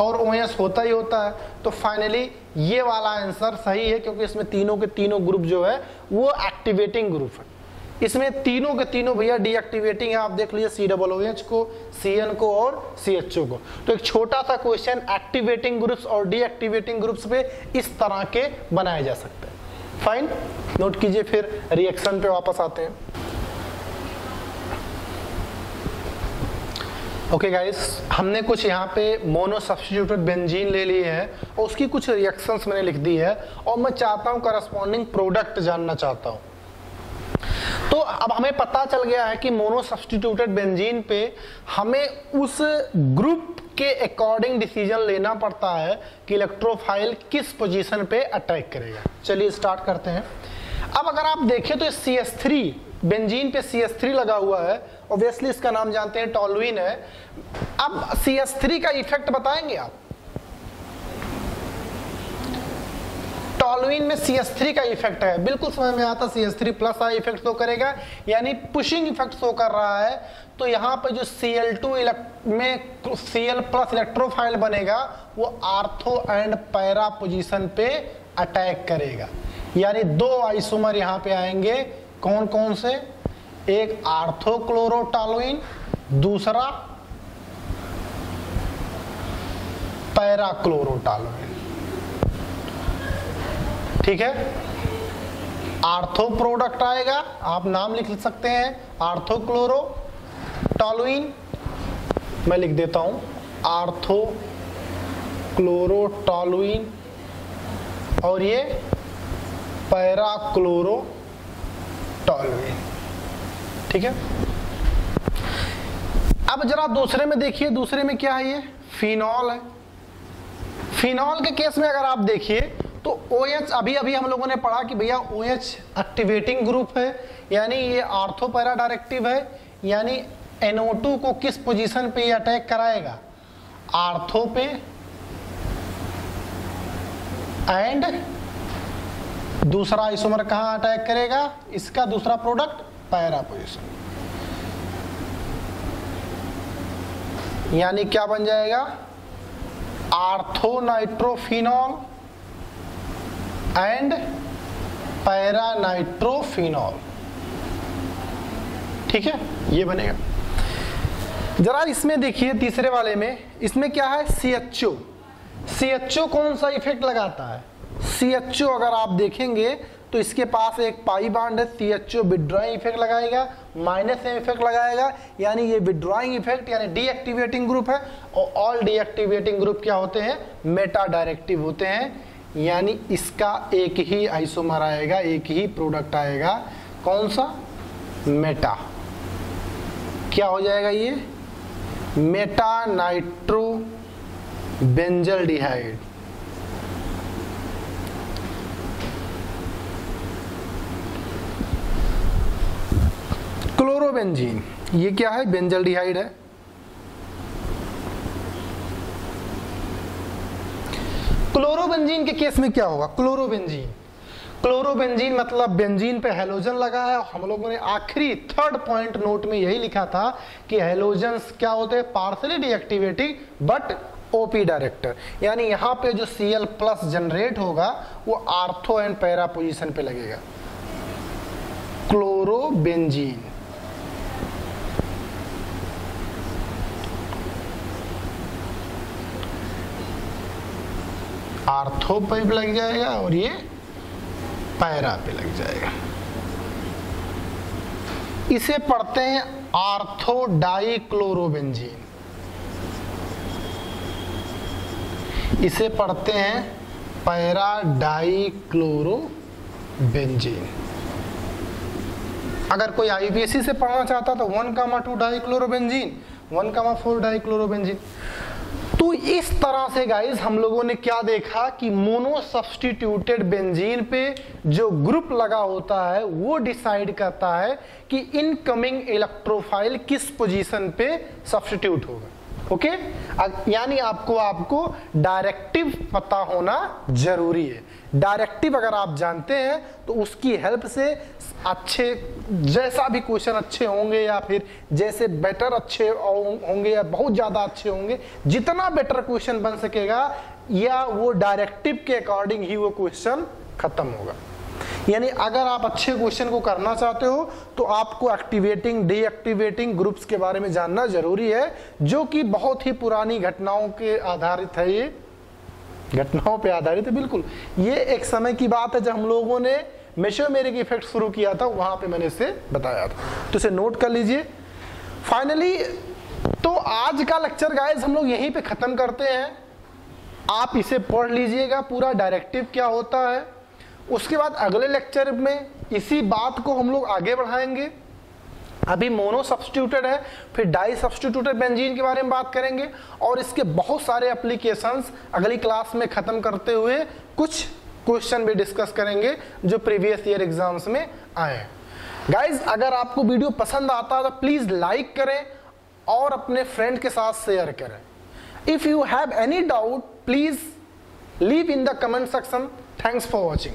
और ओ होता ही होता है। तो फाइनली ये वाला आंसर सही है क्योंकि इसमें तीनों के तीनों ग्रुप जो है, वो एक्टिवेटिंग ग्रुप है। इसमें तीनों के तीनों भैया डीएक्टिवेटिंग है। आप देख लीजिए सी डबल ओ एच को सी एन को और सी एच ओ को। तो एक छोटा सा क्वेश्चन एक्टिवेटिंग ग्रुप्स और डीएक्टिवेटिंग ग्रुप्स पे इस तरह के बनाए जा सकते हैं। फाइन नोट कीजिए फिर रिएक्शन पे वापस आते हैं। ओके okay गाइस हमने कुछ यहाँ पे मोनो सब्सटीट्यूटेड बेंजीन ले लिए है और उसकी कुछ रिएक्शंस मैंने लिख दी है और मैं चाहता हूँ करस्पॉन्डिंग प्रोडक्ट जानना चाहता हूँ। तो अब हमें पता चल गया है कि मोनो सब्सटीट्यूटेड बेंजीन पे हमें उस ग्रुप के अकॉर्डिंग डिसीज़न लेना पड़ता है कि इलेक्ट्रोफाइल किस पोजीशन पे अटैक करेगा। चलिए स्टार्ट करते हैं। अब अगर आप देखें तो सी एस थ्री बेंजीन पे सी एस थ्री लगा हुआ है ऑब्वियसली इसका नाम जानते हैं टॉलविन है। अब सी एस थ्री का इफ़ेक्ट बताएँगे आप? टॉलविन में सी एस थ्री का इफ़ेक्ट है। बिल्कुल समझ में आता सी एस थ्री प्लस का इफ़ेक्ट शो करेगा। यानी पुशिंग इफ़ेक्ट शो कर रहा है। तो यहाँ पर जो सी एल टू में सी एल प्लस इलेक्ट्रोफाइल बनेगा, वो आर्थो एंड पैरा पोजीशन पे अटैक करेगा। यानी दो आइसोमर यहाँ पे आएँगे। कौन कौन से? एक आर्थोक्लोरोटालोइन, दूसरा पैराक्लोरोटालोइन। ठीक है? आर्थो प्रोडक्ट आएगा, आप नाम लिख सकते हैं आर्थोक्लोरो टॉलुइन मैं लिख देता हूँ आर्थो क्लोरोटॉलुइन और ये पैराक्लोरो टॉलुइन ठीक है? अब जरा दूसरे में देखिए, दूसरे में क्या है ये? फिनॉल है। फिनॉल के केस में अगर आप देखिए तो ओ OH अभी अभी हम लोगों ने पढ़ा कि भैया ओ OH एक्टिवेटिंग ग्रुप है, यानी ये आर्थोपैरा डायरेक्टिव है, यानी NO2 को किस पोजीशन पे अटैक कराएगा? आर्थो पे एंड दूसरा आइसोमर कहाँ अटैक करेगा? इसका दूसरा प्रोडक्ट पैरा पोजीशन यानी क्या बन जाएगा? Ortho nitrophenol and para nitrophenol ठीक है? ये बनेगा। जरा इसमें देखिए तीसरे वाले में। इसमें क्या है? सी एच ओ सी एच ओ कौन सा इफ़ेक्ट लगाता है? सी एच ओ अगर आप देखेंगे तो इसके पास एक पाई बाड है C H O withdrawing effect लगाएगा माइनस एम इफ़ेक्ट लगाएगा, यानी ये विड्रॉइंग इफ़ेक्ट यानी डीएक्टिवेटिंग ग्रुप है, और ऑल डीएक्टिवेटिंग ग्रुप क्या होते हैं? मेटा डायरेक्टिव होते हैं, यानी इसका एक ही आइसोमर आएगा, एक ही प्रोडक्ट आएगा, कौन सा? मेटा क्या हो जाएगा ये? Meta nitro benzaldehyde chlorobenzene ये क्या है? बेंजल है। क्लोरोबेंजीन के केस में क्या होगा? क्लोरोबेंजीन क्लोरोबेंजीन मतलब बेंजीन पे हेलोजन लगा है हम लोगों ने आखिरी थर्ड पॉइंट नोट में यही लिखा था कि हेलोजन क्या होते हैं? Partially deactivating but OP director यानी यहाँ पे जो Cl प्लस जनरेट होगा, वो आर्थो एंड पैरा पोजिशन पे लगेगा। क्लोरोबेंजीन आर्थो पे लग जाएगा और ये पैरा पे लग जाएगा। इसे पढ़ते हैं आर्थोडाइक्लोरोबेंजीन। इसे पढ़ते हैं पैराडाइक्लोरोबेंजीन। अगर कोई आईपीएससी से पढ़ना चाहता तो one comma two dichlorobenzene, one comma four dichlorobenzene. तो इस तरह से गाइज़ हम लोगों ने क्या देखा कि मोनो सब्सटीट्यूटेड बेंजीन पे जो ग्रुप लगा होता है, वो डिसाइड करता है कि इनकमिंग इलेक्ट्रोफाइल किस पोजीशन पे सब्सटीट्यूट होगा। ओके यानी आपको आपको डायरेक्टिव पता होना ज़रूरी है। डायरेक्टिव अगर आप जानते हैं तो उसकी हेल्प से अच्छे, जैसा भी क्वेश्चन अच्छे होंगे या फिर जैसे बेटर अच्छे होंगे या बहुत ज़्यादा अच्छे होंगे, जितना बेटर क्वेश्चन बन सकेगा, या वो डायरेक्टिव के अकॉर्डिंग ही वो क्वेश्चन खत्म होगा। यानी अगर आप अच्छे क्वेश्चन को करना चाहते हो तो आपको एक्टिवेटिंग डीएक्टिवेटिंग ग्रुप्स के बारे में जानना ज़रूरी है, जो कि बहुत ही पुरानी घटनाओं के आधारित है ये। घटनाओं पे आधारित है, बिल्कुल। ये एक समय की बात है, जब हम लोगों ने मेशोमेरिक इफ़ेक्ट शुरू किया था, वहाँ पे मैंने इसे बताया था। तो इसे नोट कर लीजिए। फाइनली तो आज का लेक्चर गाइस हम लोग यहीं पे खत्म करते हैं। आप इसे पढ़ लीजिएगा, पूरा डायरेक्टिव क्या होता है? उसके बाद अगले लेक्चर में इसी बात को हम लोग आगे बढ़ाएँगे। अभी मोनो सब्सटीट्यूटेड है, फिर डाई सब्सटीट्यूटेड बेंजीन के बारे में बात करेंगे और इसके बहुत सारे एप्लीकेशंस अगली क्लास में खत्म करते हुए कुछ क्वेश्चन भी डिस्कस करेंगे जो प्रीवियस ईयर एग्ज़ाम्स में आए। गाइज़ अगर आपको वीडियो पसंद आता है तो प्लीज़ लाइक करें और अपने फ्रेंड के साथ शेयर करें। If you have any doubt please leave in the comment section thanks for watching